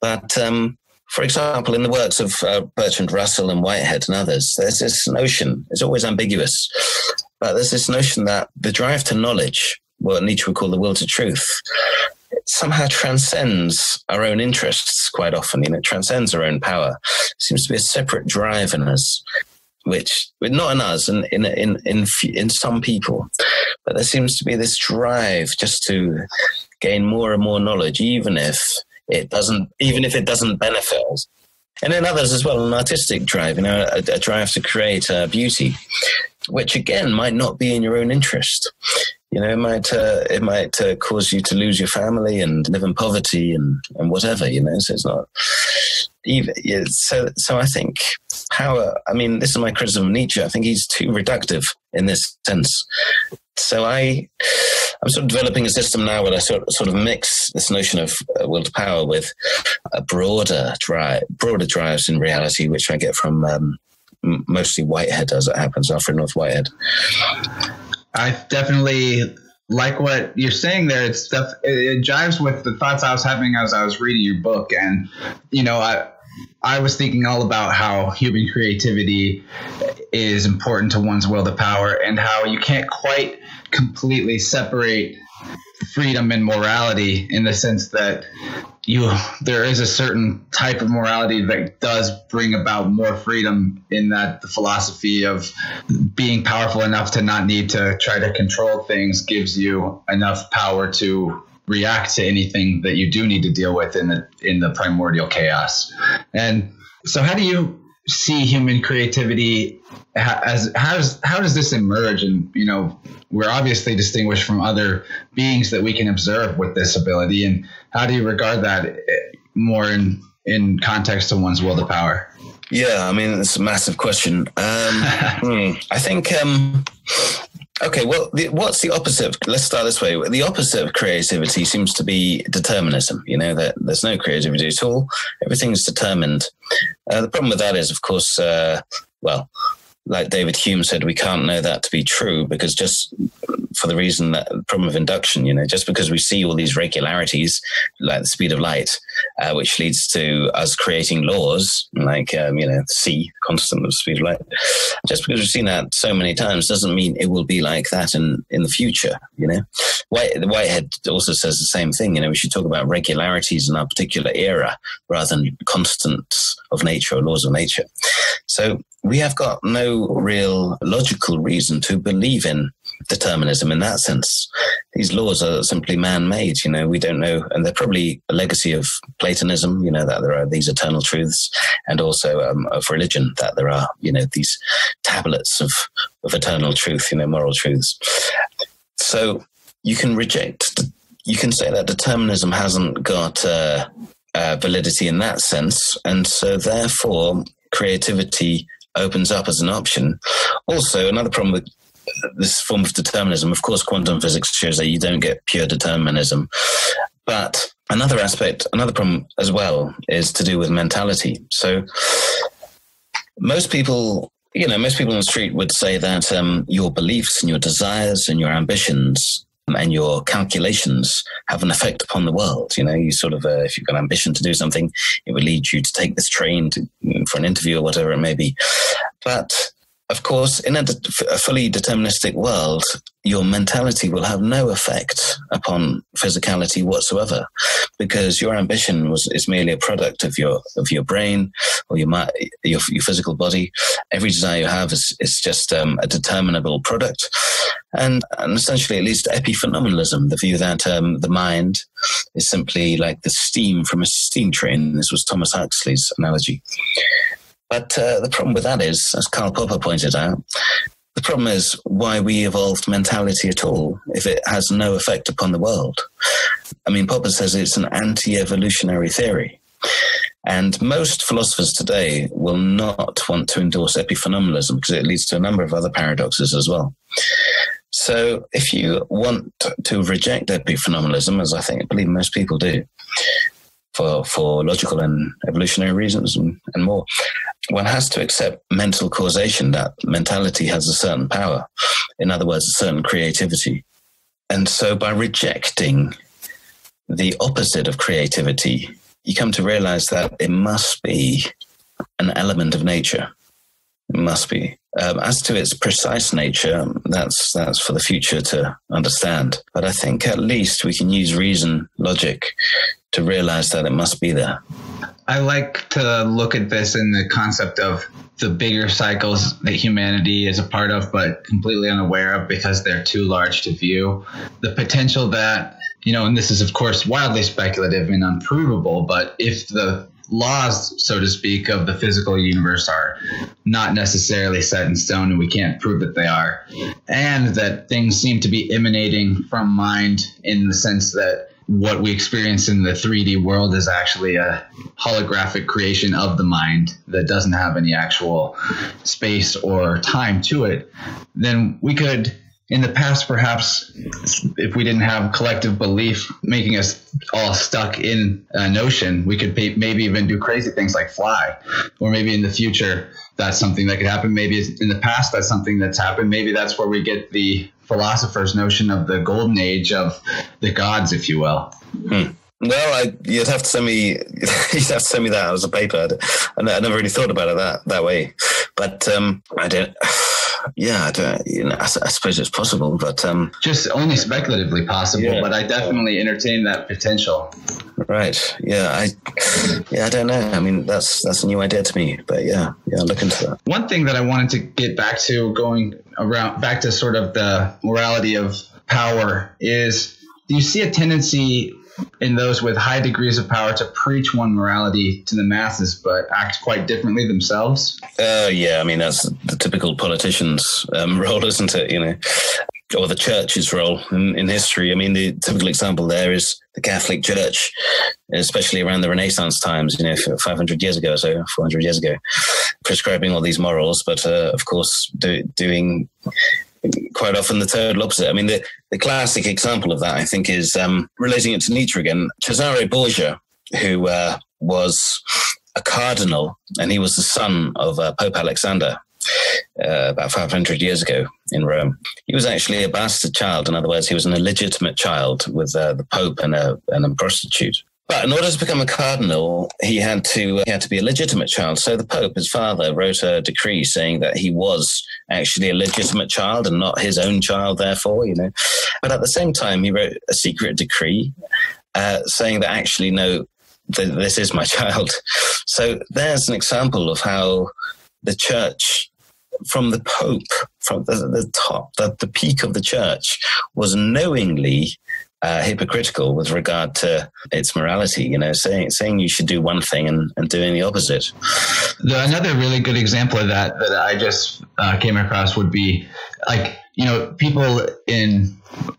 S2: But um, for example, in the works of uh, Bertrand Russell and Whitehead and others, there's this notion. It's always ambiguous, but there's this notion that the drive to knowledge, what Nietzsche would call the will to truth, somehow transcends our own interests quite often. You know, it transcends our own power. It seems to be a separate drive in us. which not in us, and in in in, in some people, but there seems to be this drive just to gain more and more knowledge, even if it doesn't, even if it doesn't benefit us. And in others as well, an artistic drive, you know, a, a drive to create uh, beauty, which again might not be in your own interest. You know, it might uh, it might uh, cause you to lose your family and live in poverty and, and whatever. You know, so it's not even. Yeah, so so I think power. I mean, this is my criticism of Nietzsche. I think he's too reductive in this sense. So I I'm sort of developing a system now where I sort sort of mix this notion of uh, will to power with a broader drive, broader drives in reality, which I get from um, mostly Whitehead, as it happens, Alfred North Whitehead.
S1: I definitely like what you're saying there. It's stuff. It, it jives with the thoughts I was having as I was reading your book, and you know, I I was thinking all about how human creativity is important to one's will to power, and how you can't quite completely separate freedom and morality in the sense that you there is a certain type of morality that does bring about more freedom in that the philosophy of being powerful enough to not need to try to control things gives you enough power to react to anything that you do need to deal with in the in the primordial chaos. And so how do you see human creativity as how does how does this emerge? And you know we're obviously distinguished from other beings that we can observe with this ability. And how do you regard that more in in context to one's will to power?
S2: Yeah i mean it's a massive question. Um, (laughs) hmm, i think um, okay well the, what's the opposite of, let's start this way. The opposite of creativity seems to be determinism you know that there's no creativity at all. Everything's determined. Uh, the problem with that is of course uh, well like David Hume said, we can't know that to be true because just for the reason that problem of induction, you know, just because we see all these regularities, like the speed of light, uh, which leads to us creating laws, like, um, you know, c, constant of speed of light, just because we've seen that so many times doesn't mean it will be like that in, in the future, you know. White, Whitehead also says the same thing, you know, we should talk about regularities in our particular era rather than constants of nature or laws of nature. So we have got no real logical reason to believe in determinism in that sense. These laws are simply man-made, you know, we don't know, and they're probably a legacy of Platonism, you know, that there are these eternal truths, and also um, of religion, that there are, you know, these tablets of, of eternal truth, you know, moral truths. So you can reject, you can say that determinism hasn't got uh, uh, validity in that sense, and so therefore creativity opens up as an option. Also, another problem with this form of determinism, of course, quantum physics shows that you don't get pure determinism. But another aspect, another problem as well, is to do with mentality. So most people, you know, most people on the street would say that um, your beliefs and your desires and your ambitions and your calculations have an effect upon the world. You know, you sort of, uh, if you've got ambition to do something, it would lead you to take this train to, for an interview or whatever it may be. But of course, in a, a, fully deterministic world, your mentality will have no effect upon physicality whatsoever, because your ambition was is merely a product of your of your brain or your your, your physical body. Every desire you have is is just um, a determinable product, and, and essentially, at least epiphenomenalism, the view that um, the mind is simply like the steam from a steam train. This was Thomas Huxley's analogy. But uh, the problem with that is, as Karl Popper pointed out, the problem is why we evolved mentality at all if it has no effect upon the world. I mean, Popper says it's an anti evolutionary theory. And most philosophers today will not want to endorse epiphenomenalism because it leads to a number of other paradoxes as well. So, if you want to reject epiphenomenalism, as I think I believe most people do, for, for logical and evolutionary reasons and, and more. One has to accept mental causation that mentality has a certain power. In other words, a certain creativity. And so by rejecting the opposite of creativity, you come to realize that it must be an element of nature. It must be. Um, as to its precise nature, that's that's for the future to understand. But I think at least we can use reason, logic, to realize that it must be there.
S1: I like to look at this in the concept of the bigger cycles that humanity is a part of, but completely unaware of because they're too large to view. The potential that, you know, and this is, of course, wildly speculative and unprovable, but if the laws, so to speak, of the physical universe are not necessarily set in stone and we can't prove that they are, and that things seem to be emanating from mind in the sense that what we experience in the 3D world is actually a holographic creation of the mind that doesn't have any actual space or time to it, then we could in the past, perhaps if we didn't have collective belief making us all stuck in a notion, we could maybe even do crazy things like fly. Or maybe in the future, that's something that could happen. Maybe in the past, that's something that's happened. Maybe that's where we get the philosopher's notion of the golden age of the gods, if you will.
S2: Hmm. Well, I, you'd have to send me. (laughs) You'd have to send me that as a paper. I, I never really thought about it that that way. But um, I don't. (sighs) Yeah, I don't. You know, I, I suppose it's possible, but um,
S1: just only speculatively possible. Yeah. But I definitely entertain that potential.
S2: Right. Yeah. I. Yeah. I don't know. I mean, that's that's a new idea to me. But yeah. Yeah. I'll look into that.
S1: One thing that I wanted to get back to, going around back to sort of the morality of power, is do you see a tendency in those with high degrees of power to preach one morality to the masses, but act quite differently themselves?
S2: Uh, yeah, I mean that's the typical politician's um, (laughs) role, isn't it? You know, or the church's role in, in, history. I mean, the typical example there is the Catholic Church, especially around the Renaissance times, you know, 500 years ago, so 400 years ago, prescribing all these morals, but uh, of course, do, doing quite often the total opposite. I mean, the, the classic example of that, I think, is um, relating it to Nietzsche again. Cesare Borgia, who uh, was a cardinal, and he was the son of uh, Pope Alexander. Uh, about 500 years ago in Rome. He was actually a bastard child. In other words, he was an illegitimate child with uh, the Pope and a, and a prostitute. But in order to become a cardinal, he had to he had to be a legitimate child. So the Pope, his father, wrote a decree saying that he was actually a legitimate child and not his own child. Therefore, you know. But at the same time, he wrote a secret decree uh, saying that actually, no, th- this is my (laughs) child. So there's an example of how the church from the Pope, from the, the top, the, the peak of the church, was knowingly uh, hypocritical with regard to its morality. You know, saying saying you should do one thing and, and doing the opposite.
S1: Another really good example of that that I just uh, came across would be like you know people in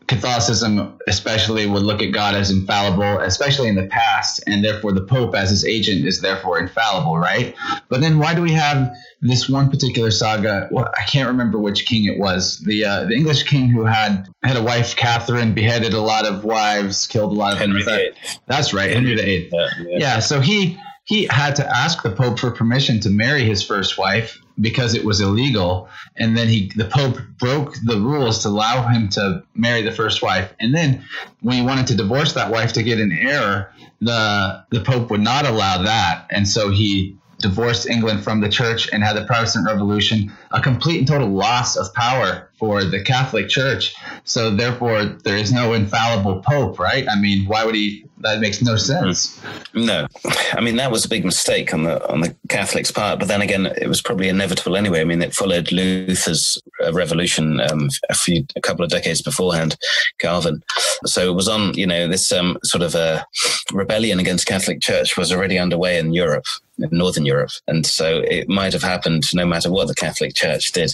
S1: Catholicism, especially, would look at God as infallible, especially in the past, and therefore the Pope as his agent is therefore infallible, right? But then why do we have this one particular saga? Well, I can't remember which king it was. The uh, the English king who had had a wife, Catherine, beheaded a lot of wives, killed a lot of
S2: Henry VIII.
S1: That's right, Henry VIII. Yeah, yeah. yeah, so he he had to ask the Pope for permission to marry his first wife because it was illegal. And then he, the Pope broke the rules to allow him to marry the first wife. And then when he wanted to divorce that wife to get an heir, the the Pope would not allow that. And so he divorced England from the church and had the Protestant Revolution, a complete and total loss of power for the Catholic Church. So therefore, there is no infallible pope, right? I mean, why would he? That makes no sense.
S2: No, I mean that was a big mistake on the on the Catholics' part. But then again, it was probably inevitable anyway. I mean, it followed Luther's uh, revolution um, a few a couple of decades beforehand, Calvin. So it was on. You know, this um, sort of a rebellion against Catholic Church was already underway in Europe, Northern Europe, and so it might have happened no matter what the Catholic Church did.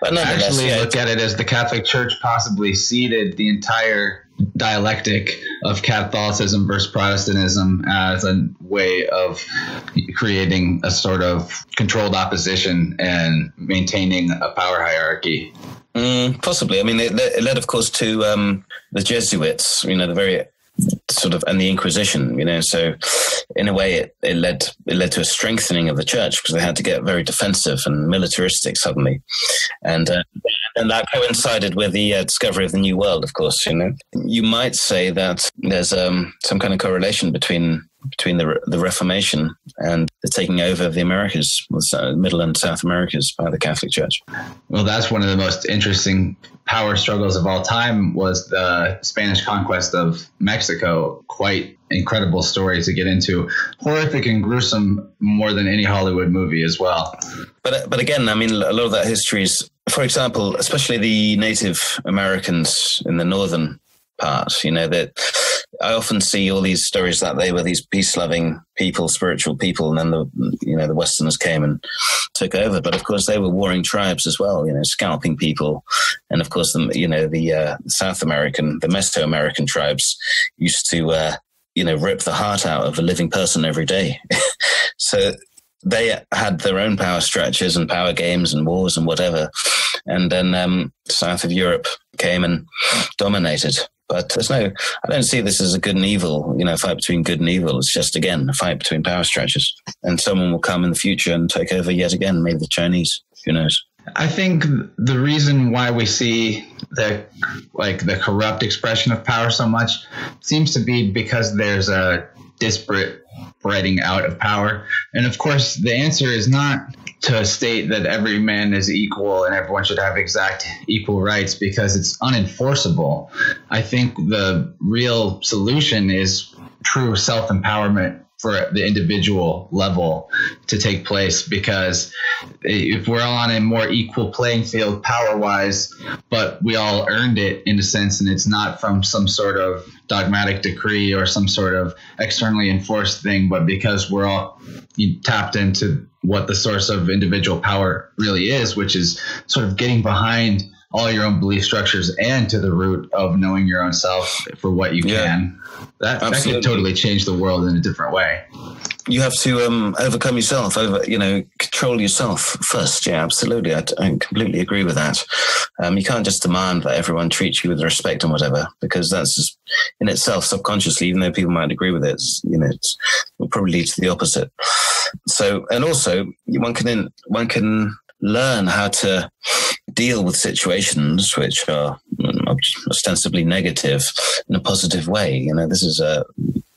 S1: But nonetheless, Actually, look at it as the Catholic Church possibly seeded the entire dialectic of Catholicism versus Protestantism as a way of creating a sort of controlled opposition and maintaining a power hierarchy.
S2: Mm, possibly. I mean, it, it, led, of course, to um, the Jesuits. You know, the very sort of and the Inquisition, you know. So in a way, it, it led it led to a strengthening of the church because they had to get very defensive and militaristic suddenly, and uh, and that coincided with the uh, discovery of the New World. Of course, you know, you might say that there's um, some kind of correlation between between the the Reformation and the taking over of the Americas, Middle and South Americas by the Catholic Church.
S1: Well, that's one of the most interesting power struggles of all time was the Spanish conquest of Mexico. Quite incredible story to get into. Horrific and gruesome more than any Hollywood movie as well.
S2: But uh, but again, I mean, a lot of that history is, for example, especially the Native Americans in the northern part. You know that I often see all these stories that they were these peace-loving people, spiritual people, and then the you know the Westerners came and took over. But of course, they were warring tribes as well. You know, scalping people, and of course, the you know the uh, South American, the Mesoamerican tribes used to uh, you know rip the heart out of a living person every day. (laughs) so they had their own power structures and power games and wars and whatever. And then um, south of Europe came and dominated. But there's no, I don't see this as a good and evil, you know, fight between good and evil. It's just, again, a fight between power structures. And someone will come in the future and take over yet again, maybe the Chinese, who knows.
S1: I think the reason why we see the like the corrupt expression of power so much seems to be because there's a disparate spreading out of power. And of course, the answer is not to state that every man is equal and everyone should have exact equal rights because it's unenforceable. I think the real solution is true self empowerment for the individual level to take place because if we're all on a more equal playing field power wise but we all earned it in a sense and it's not from some sort of dogmatic decree or some sort of externally enforced thing but because we're all tapped into what the source of individual power really is which is sort of getting behind all your own belief structures and to the root of knowing your own self for what you yeah, can. That, that could totally change the world in a different way.
S2: You have to um, overcome yourself, over you know, control yourself first. Yeah, absolutely. I, I completely agree with that. Um, you can't just demand that everyone treats you with respect and whatever, because that's just in itself subconsciously, even though people might agree with it, you know, it will probably lead to the opposite. So, and also one can one can learn how to deal with situations which are ostensibly negative in a positive way. You know, this is a,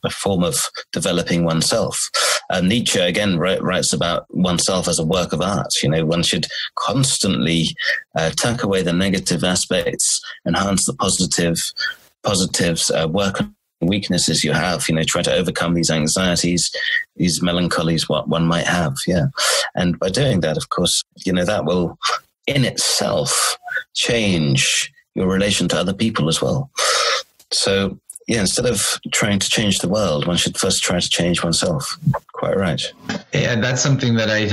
S2: a form of developing oneself. Uh, Nietzsche again writes about oneself as a work of art. You know, one should constantly uh, tuck away the negative aspects, enhance the positive positives, uh, work on weaknesses you have you know try to overcome these anxieties these melancholies what one might have yeah and by doing that of course you know that will in itself change your relation to other people as well. So, yeah, instead of trying to change the world, one should first try to change oneself. Quite right.
S1: Yeah, that's something that I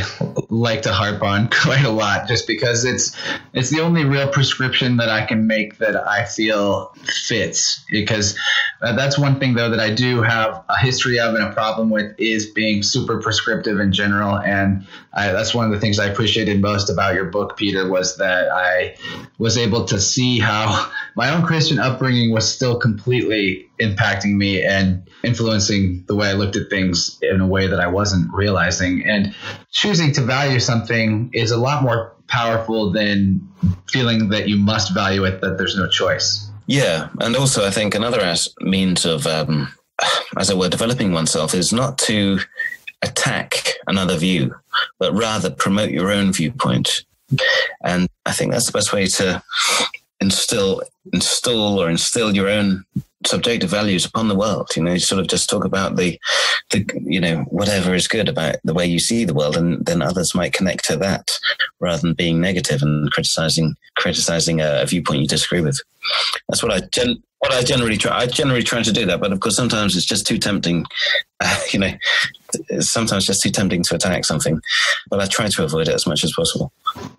S1: like to harp on (laughs) quite a lot, just because it's it's the only real prescription that I can make that I feel fits. Because uh, that's one thing though that I do have a history of and a problem with is being super prescriptive in general. And I, that's one of the things I appreciated most about your book, Peter, was that I was able to see how my own Christian upbringing was still completely impacting me and influencing the way I looked at things in a way that I wasn't realizing. And choosing to value something is a lot more powerful than feeling that you must value it, that there's no choice.
S2: Yeah, and also I think another means of, um, as it were, developing oneself is not to attack another view, but rather promote your own viewpoint. And I think that's the best way to instill, install, or instill your own subjective values upon the world. You know, you sort of just talk about the, the, you know, whatever is good about the way you see the world, and then others might connect to that rather than being negative and criticizing criticizing a, a viewpoint you disagree with. That's what I gen- what I generally try. I generally try to do that, but of course, sometimes it's just too tempting. Uh, (laughs) you know, sometimes just too tempting to attack something, but I try to avoid it as much as possible.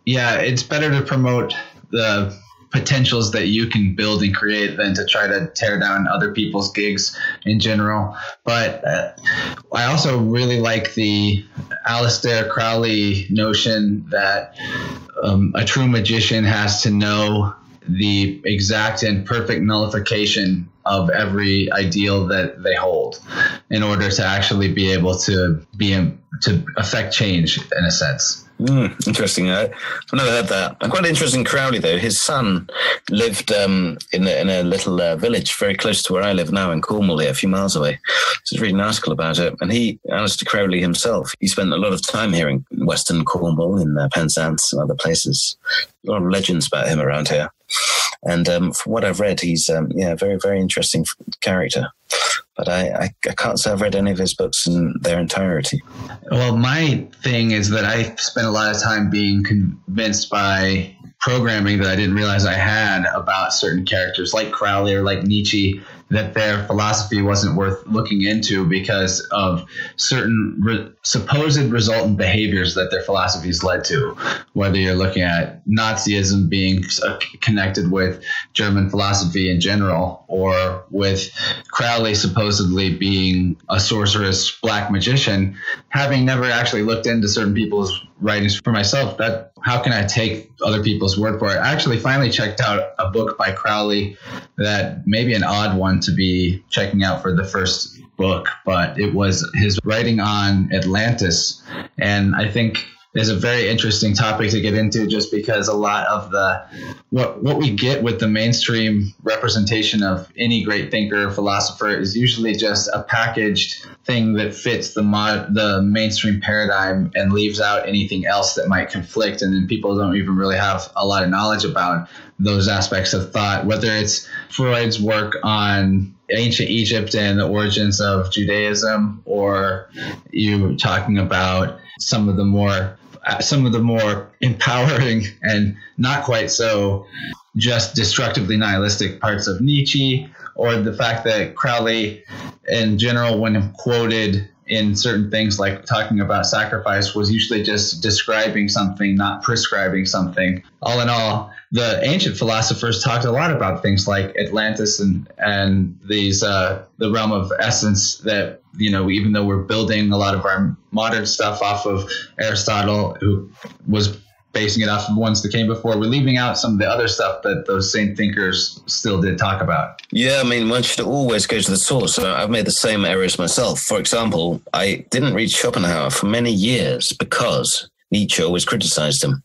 S1: Yeah, it's better to promote the potentials that you can build and create than to try to tear down other people's gigs in general. But uh, I also really like the Aleister Crowley notion that um, a true magician has to know the exact and perfect nullification of every ideal that they hold in order to actually be able to be to affect change in a sense.
S2: Mm, interesting. I, have never heard that. I'm quite interested in Crowley, though. His son lived um, in, a, in a little uh, village very close to where I live now in Cornwall, a few miles away. So I was reading an article about it. And he, Aleister Crowley himself, he spent a lot of time here in Western Cornwall, in uh, Penzance and other places. A lot of legends about him around here. And um, from what I've read, he's um, yeah, very very interesting character. But I, I, I can't say I've read any of his books in their entirety.
S1: Well, my thing is that I spent a lot of time being convinced by programming that I didn't realize I had about certain characters like Crowley or like Nietzsche that their philosophy wasn't worth looking into because of certain re- supposed resultant behaviors that their philosophies led to. Whether you're looking at Nazism being uh, connected with German philosophy in general, or with Crowley supposedly being a sorceress black magician, having never actually looked into certain people's writings for myself, that how can I take other people's word for it? I actually finally checked out a book by Crowley that maybe an odd one to be checking out for the first book, but it was his writing on Atlantis. And I think is a very interesting topic to get into just because a lot of the what what we get with the mainstream representation of any great thinker or philosopher is usually just a packaged thing that fits the mod the mainstream paradigm and leaves out anything else that might conflict and then people don't even really have a lot of knowledge about those aspects of thought whether it's Freud's work on ancient Egypt and the origins of Judaism or you talking about some of the more some of the more empowering and not quite so just destructively nihilistic parts of Nietzsche, or the fact that Crowley, in general, when quoted in certain things like talking about sacrifice, was usually just describing something, not prescribing something. All in all, the ancient philosophers talked a lot about things like Atlantis and and these uh, the realm of essence that you know even though we're building a lot of our modern stuff off of Aristotle who was basing it off of ones that came before we're leaving out some of the other stuff that those same thinkers still did talk about.
S2: Yeah i mean one should always go to the source. I've made the same errors myself. For example i didn't read schopenhauer for many years because Nietzsche always criticized him.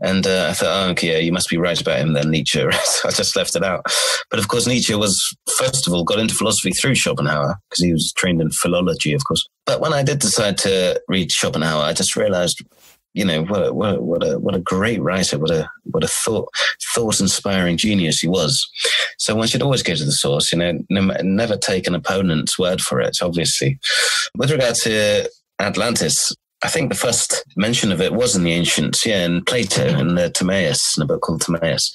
S2: And uh, I thought, oh, okay, you must be right about him then, Nietzsche. (laughs) so I just left it out. But of course, Nietzsche was, first of all, got into philosophy through Schopenhauer because he was trained in philology, of course. But when I did decide to read Schopenhauer, I just realized you know what a, what a, what a what a great writer what a what a thought thought inspiring genius he was so one should always go to the source you know never take an opponent's word for it obviously with regard to Atlantis I think the first mention of it was in the ancients, yeah, in Plato in the Timaeus, in a book called Timaeus,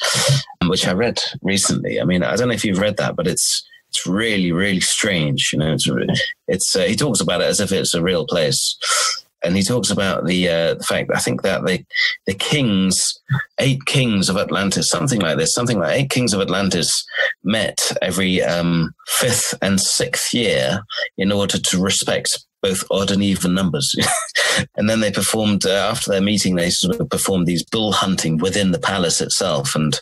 S2: which I read recently. I mean, I don't know if you've read that, but it's it's really really strange. You know, it's it's uh, he talks about it as if it's a real place, and he talks about the uh, the fact I think that the the kings, eight kings of Atlantis, something like this, something like eight kings of Atlantis met every um, fifth and sixth year in order to respect both odd and even numbers. (laughs) and then they performed, uh, after their meeting, they sort of performed these bull hunting within the palace itself. And,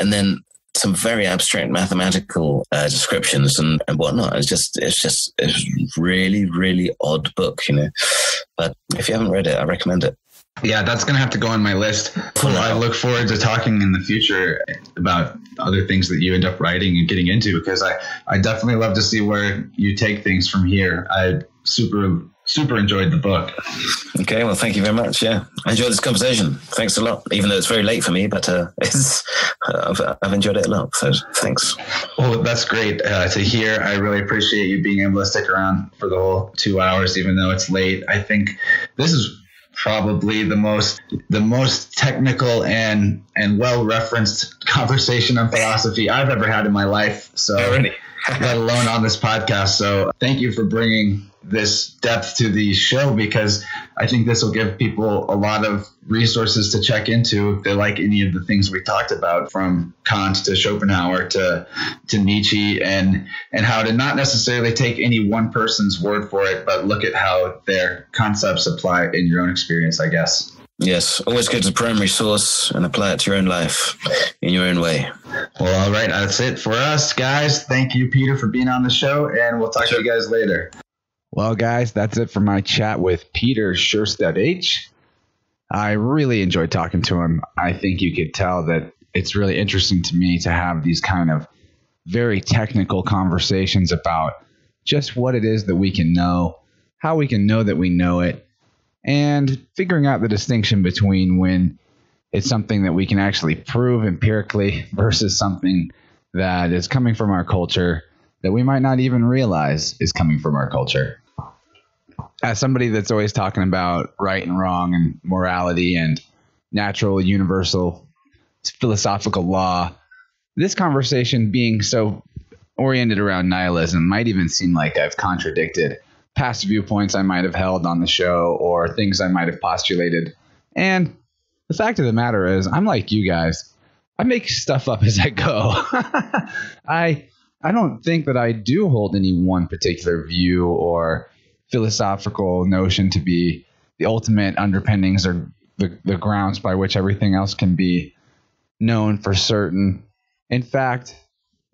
S2: and then some very abstract mathematical uh, descriptions and, and whatnot. It's just, it's just, it's really, really odd book, you know. But if you haven't read it, I recommend it.
S1: Yeah, that's going to have to go on my list. Well, I look forward to talking in the future about other things that you end up writing and getting into because I, I definitely love to see where you take things from here. I super super enjoyed the book.
S2: Okay, well, thank you very much. Yeah, I enjoyed this conversation. Thanks a lot, even though it's very late for me, but uh, (laughs) it's I've, I've, enjoyed it a lot. So thanks.
S1: Well, that's great uh, to hear. I really appreciate you being able to stick around for the whole two hours, even though it's late. I think this is probably the most the most technical and and well referenced conversation on philosophy I've ever had in my life. So, (laughs) let alone on this podcast. So, thank you for bringing this depth to the show because I think this will give people a lot of resources to check into if they like any of the things we talked about from Kant to Schopenhauer to to Nietzsche and and how to not necessarily take any one person's word for it but look at how their concepts apply in your own experience I guess.
S2: Yes, always go to the primary source and apply it to your own life in your own way.
S1: Well, all right, that's it for us, guys. Thank you, Peter, for being on the show, and we'll talk sure. to you guys later. Well, guys, that's it for my chat with Peter Sjöstedt-H. I really enjoyed talking to him. I think you could tell that it's really interesting to me to have these kind of very technical conversations about just what it is that we can know, how we can know that we know it, and figuring out the distinction between when it's something that we can actually prove empirically (laughs) versus something that is coming from our culture that we might not even realize is coming from our culture. As somebody that's always talking about right and wrong and morality and natural, universal, philosophical law, this conversation being so oriented around nihilism might even seem like I've contradicted past viewpoints I might have held on the show or things I might have postulated. And the fact of the matter is, I'm like you guys. I make stuff up as I go. (laughs) I I don't think that I do hold any one particular view or philosophical notion to be the ultimate underpinnings or the, the grounds by which everything else can be known for certain. In fact,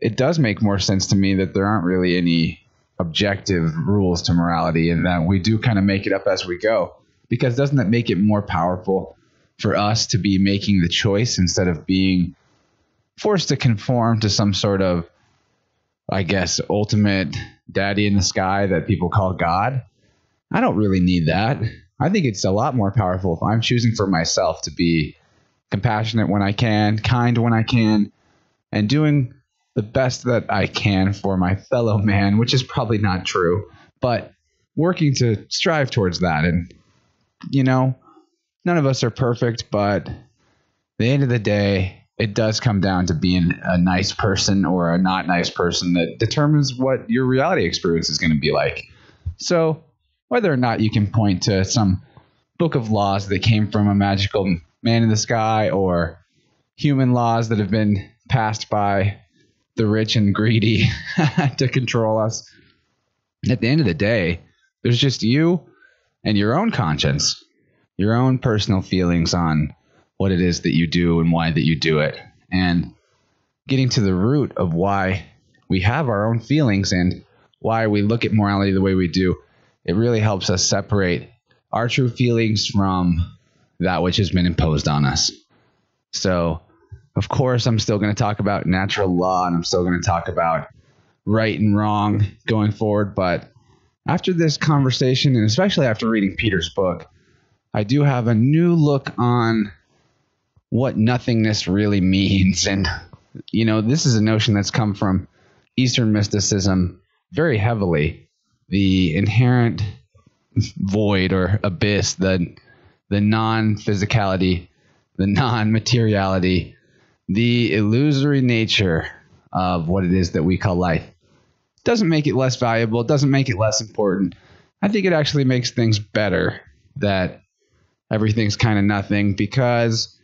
S1: it does make more sense to me that there aren't really any objective rules to morality and that we do kind of make it up as we go. Because doesn't that make it more powerful for us to be making the choice instead of being forced to conform to some sort of, I guess, ultimate daddy in the sky that people call God? I don't really need that. I think it's a lot more powerful if I'm choosing for myself to be compassionate when I can, kind when I can, and doing the best that I can for my fellow man, which is probably not true, but working to strive towards that. And, you know, none of us are perfect, but the end of the day, it does come down to being a nice person or a not nice person that determines what your reality experience is going to be like. So, whether or not you can point to some book of laws that came from a magical man in the sky or human laws that have been passed by the rich and greedy (laughs) to control us. At the end of the day, there's just you and your own conscience, your own personal feelings on what it is that you do and why that you do it. And getting to the root of why we have our own feelings and why we look at morality the way we do, it really helps us separate our true feelings from that which has been imposed on us. So, of course, I'm still going to talk about natural law and I'm still going to talk about right and wrong going forward. But after this conversation, and especially after reading Peter's book, I do have a new look on what nothingness really means. And, you know, this is a notion that's come from Eastern mysticism very heavily. The inherent void or abyss, the, the non physicality, the non materiality, the illusory nature of what it is that we call life. Doesn't make it less valuable, doesn't make it less important. I think it actually makes things better that everything's kind of nothing because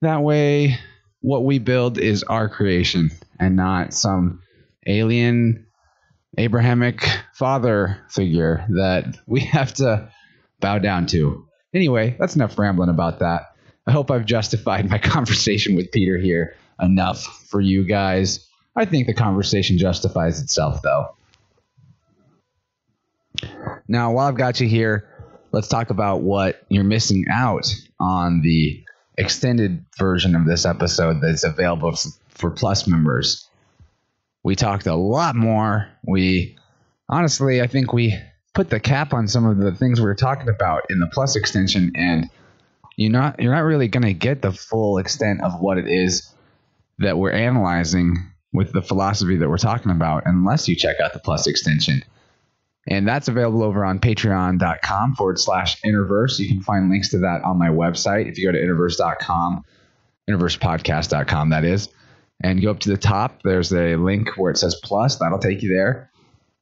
S1: that way what we build is our creation and not some alien Abrahamic father figure that we (laughs) have to bow down to. Anyway, that's enough rambling about that. I hope I've justified my (laughs) conversation with Peter here enough for you guys. I think the conversation justifies itself, though. Now, while I've got you here, let's talk about what you're missing out on the extended version of this episode that's available for Plus members. We talked a lot more. We honestly, I think we put the cap on some of the things we were talking about in the Plus extension, and you're not you're not really going to get the full extent of what it is that we're analyzing with the philosophy that we're talking about unless you check out the Plus extension. And that's available over on patreon.com forward slash innerverse. You can find links to that on my website. If you go to innerverse.com, innerversepodcast.com, that is, and go up to the top, there's a link where it says plus. That'll take you there.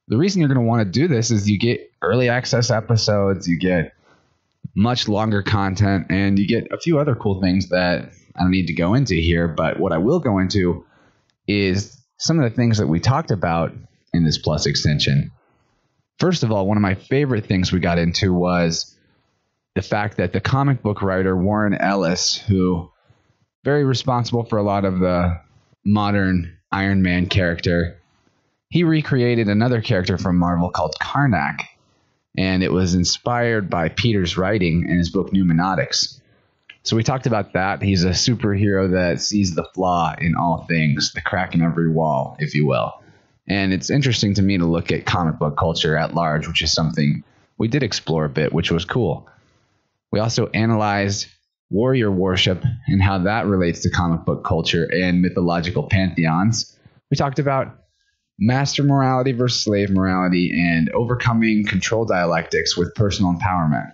S1: The reason you're going to want to do this is you get early access episodes, you get much longer content, and you get a few other cool things that I don't need to go into here. But what I will go into is some of the things that we talked about in this plus extension. First of all, one of my favorite things we got into was the fact that the comic book writer Warren Ellis, who very responsible for a lot of the modern Iron Man character, he recreated another character from Marvel called Karnak, and it was inspired by Peter's writing in his book Noumenautics. So we talked about that. He's a superhero that sees the flaw in all things, the crack in every wall, if you will. And it's interesting to me to look at comic book culture at large, which is something we did explore a bit, which was cool. We also analyzed warrior worship and how that relates to comic book culture and mythological pantheons. We talked about master morality versus slave morality and overcoming control dialectics with personal empowerment.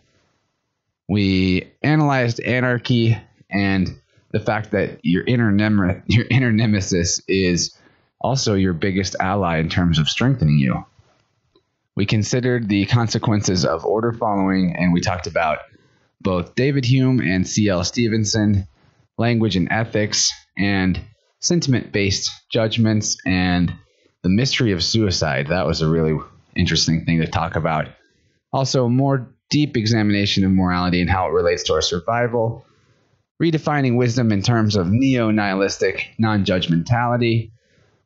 S1: We analyzed anarchy and the fact that your inner, nem- your inner nemesis is also your biggest ally in terms of strengthening you. We considered the consequences of order following, and we talked about both David Hume and C.L. Stevenson, language and ethics, and sentiment based judgments, and the mystery of suicide. That was a really interesting thing to talk about. Also, more deep examination of morality and how it relates to our survival, redefining wisdom in terms of neo nihilistic non judgmentality.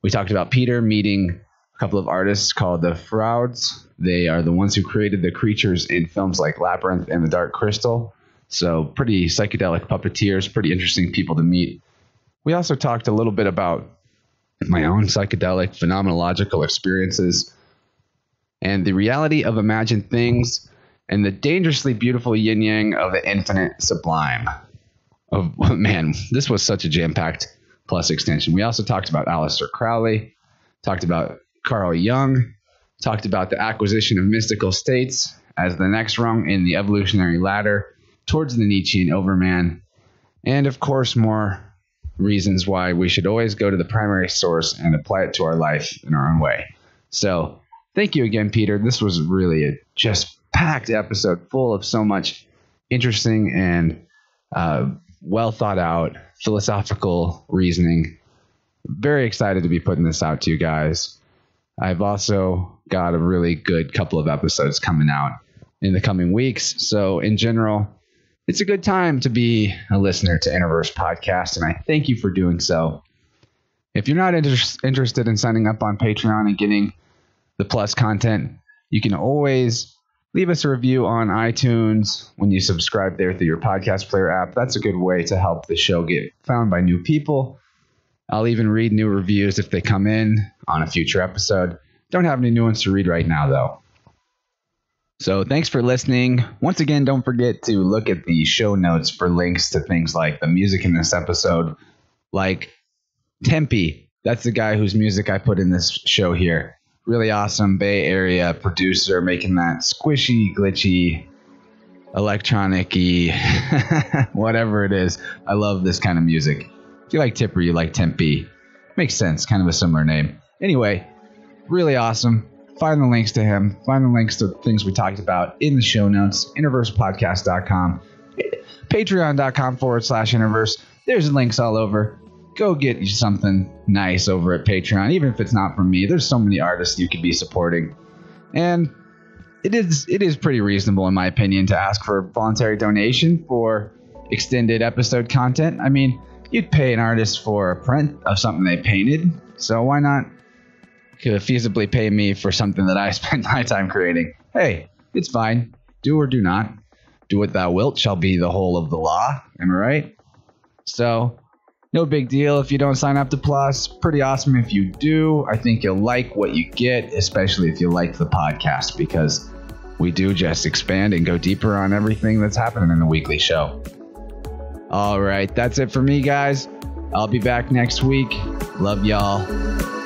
S1: We talked about Peter meeting a couple of artists called the Frouds. They are the ones who created the creatures in films like Labyrinth and The Dark Crystal. So, pretty psychedelic puppeteers, pretty interesting people to meet. We also talked a little bit about my own psychedelic phenomenological experiences and the reality of imagined things and the dangerously beautiful yin yang of the infinite sublime. Oh (laughs) man, this was such a jam packed plus extension. We also talked about Aleister Crowley, talked about Carl Jung, talked about the acquisition of mystical states as the next rung in the evolutionary ladder towards the Nietzschean Overman, and of course, more reasons why we should always go to the primary source and apply it to our life in our own way. So, thank you again, Peter. This was really a just packed episode full of so much interesting and uh, well thought out philosophical reasoning. Very excited to be putting this out to you guys. I've also got a really good couple of episodes coming out in the coming weeks. So, in general, it's a good time to be a listener to InnerVerse Podcast, and I thank you for doing so. If you're not inter- interested in signing up on Patreon and getting the plus content, you can always leave us a review on iTunes when you subscribe there through your podcast player app. That's a good way to help the show get found by new people. I'll even read new reviews if they come in on a future episode. Don't have any new ones to read right now, though. So, thanks for listening. Once again, don't forget to look at the show notes for links to things like the music in this episode, like Tempi. That's the guy whose music I put in this show here really awesome Bay Area producer making that squishy, glitchy, electronic (laughs) whatever it is. I love this kind of music. If you like Tipper, you like Tempi. Makes sense, kind of a similar name. Anyway, really awesome. Find the links to him, find the links to things we talked about in the show notes, innerversepodcast.com, patreon.com forward slash innerverse. There's links all over go get you something nice over at Patreon, even if it's not from me. There's so many artists you could be supporting, and it is it is pretty reasonable in my opinion to ask for a voluntary donation for extended episode content. I mean, you'd pay an artist for a print of something they painted, so why not could feasibly pay me for something that I (laughs) spent my time creating? Hey, it's fine. Do or do not. Do what thou wilt shall be the whole of the law. Am I right? So no big deal if you don't sign up to Plus. Pretty awesome if you do. I think you'll like what you get, especially if you like the podcast, because we do just expand and go deeper on everything that's happening in the weekly show. All right, that's it for me, guys. I'll be back next week. Love y'all.